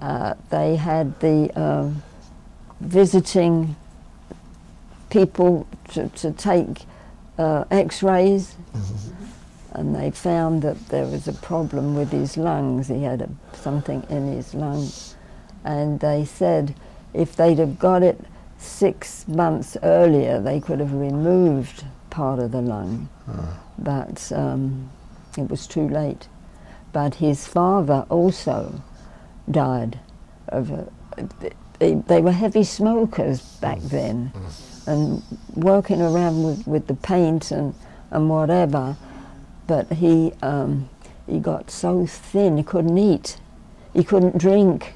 uh, they had the um, visiting people to, to take uh, X-rays, and they found that there was a problem with his lungs. He had a, something in his lungs, and they said if they'd have got it six months earlier, they could have removed part of the lung, but um, it was too late. But his father also died of a, they, they were heavy smokers back mm. then mm. and working around with, with the paint and, and whatever. But he, um, he got so thin he couldn't eat, he couldn't drink.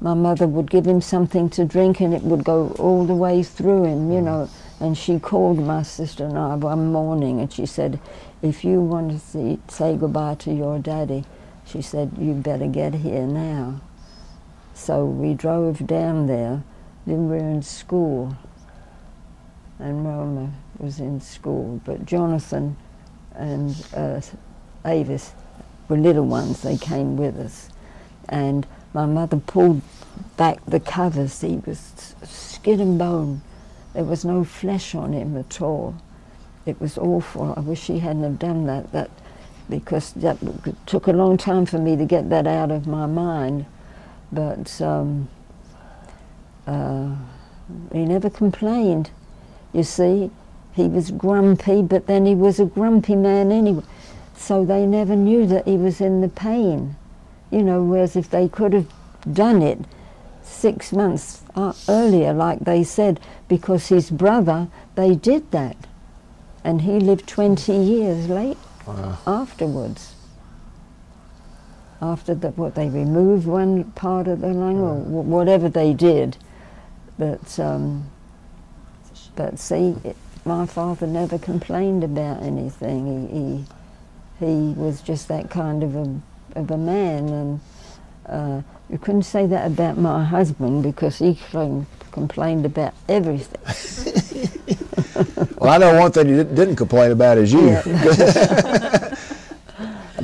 My mother would give him something to drink and it would go all the way through him, you mm. know. And she called my sister and I one morning and she said, if you want to see, say goodbye to your daddy, she said, you better get here now. So we drove down there, then we were in school, and Roma was in school, but Jonathan and uh, Avis were little ones, they came with us. And my mother pulled back the covers, he was skin and bone. There was no flesh on him at all. It was awful. I wish she hadn't have done that, that because that took a long time for me to get that out of my mind. But um, uh, he never complained. You see, he was grumpy, but then he was a grumpy man anyway. So they never knew that he was in the pain. You know, whereas if they could have done it six months uh, earlier, like they said, because his brother, they did that. And he lived 20 years late Wow. afterwards. After the, what they removed one part of the lung or wh- whatever they did, but um, but see, it, my father never complained about anything. He, he he was just that kind of a of a man, and uh, you couldn't say that about my husband because he com- complained about everything. [LAUGHS] Well, I know one thing you di- didn't complain about is you. [LAUGHS]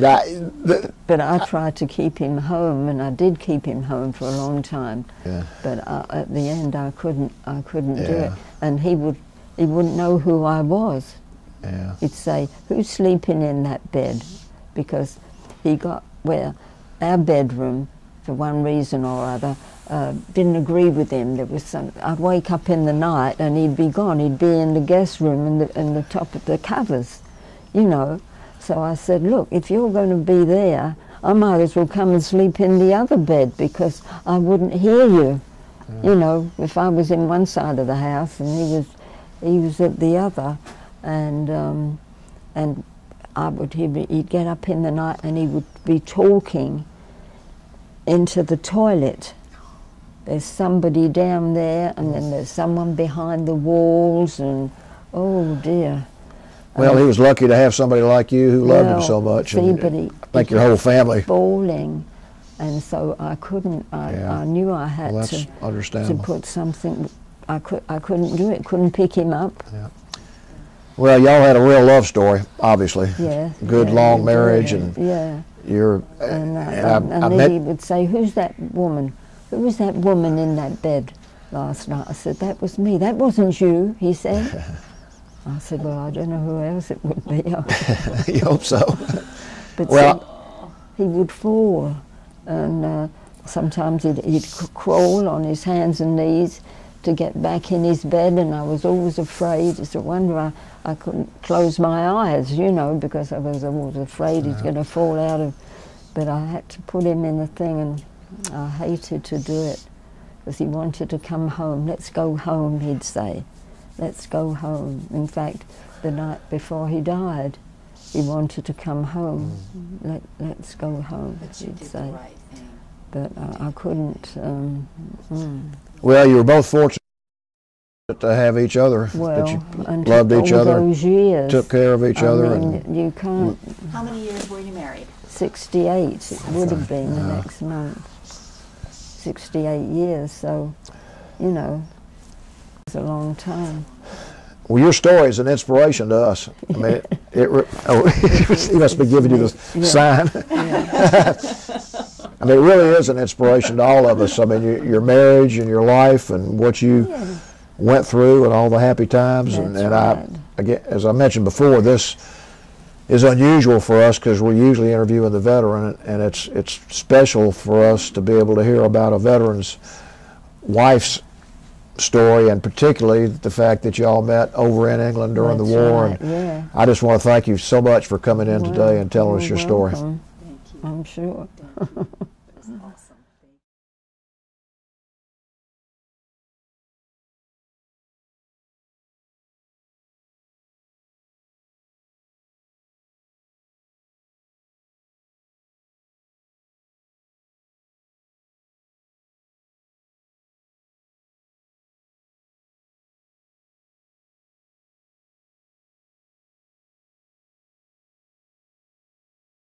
Now, th- But I tried to keep him home, and I did keep him home for a long time. yeah, But uh, at the end, I couldn't. I couldn't do it, and he would. He wouldn't know who I was. yeah. He'd say, "Who's sleeping in that bed?" Because he got where our bedroom, for one reason or other, uh, didn't agree with him. There was some. I'd wake up in the night and he'd be gone. He'd be in the guest room in the in the top of the covers, you know. So I said, look, if you're going to be there, I might as well come and sleep in the other bed because I wouldn't hear you. You know, if I was in one side of the house and he was, he was at the other, and um, and I would he'd, be, he'd get up in the night and he would be talking into the toilet. There's somebody down there, and then there's someone behind the walls, and oh dear. Well, he was lucky to have somebody like you who loved him so much. see, and but he- I think your whole family. bawling, and so I couldn't. I, Yeah. I knew I had Well, to to put something. I could. I couldn't do it. Couldn't pick him up. Well, y'all had a real love story, obviously. Yeah. Good yeah, long marriage, did. and yeah. you're. And, uh, and I- and, and I then met- he would say, "Who's that woman? Who was that woman in that bed last night?" I said, "That was me. That wasn't you." He said. [LAUGHS] I said, "Well, I don't know who else it would be." [LAUGHS] [LAUGHS] you hope so. But Well- some- he would fall, and uh, sometimes he'd, he'd crawl on his hands and knees to get back in his bed, and I was always afraid. It's a wonder I, I couldn't close my eyes, you know, because I was always afraid he's going to fall out of. But I had to put him in the thing, and I hated to do it because he wanted to come home. Let's go home, he'd say. Let's go home. In fact, the night before he died, he wanted to come home. Let, let's go home, But you he'd say. right. But I, I couldn't. Um, mm. Well, you were both fortunate to have each other. Well, that you and loved each all other, those years. took care of each I other, mean, and you can't. How many years were you married? 68. It would have been the next month. 68 years. So, you know, it's a long time. well, your story is an inspiration to us. I mean, it. it oh, [LAUGHS] he must be giving you the [LAUGHS] Yeah. sign. [LAUGHS] I mean, it really is an inspiration to all of us. I mean, your, your marriage and your life and what you Yeah. went through and all the happy times. and That's and right. I, again, as I mentioned before, this is unusual for us because we're usually interviewing the veteran, and, and it's it's special for us to be able to hear about a veteran's wife's story, and particularly the fact that y'all met over in England during That's the war. right, And yeah. I just want to thank you so much for coming in today and telling us you're your story. welcome, Thank you. I'm sure. [LAUGHS]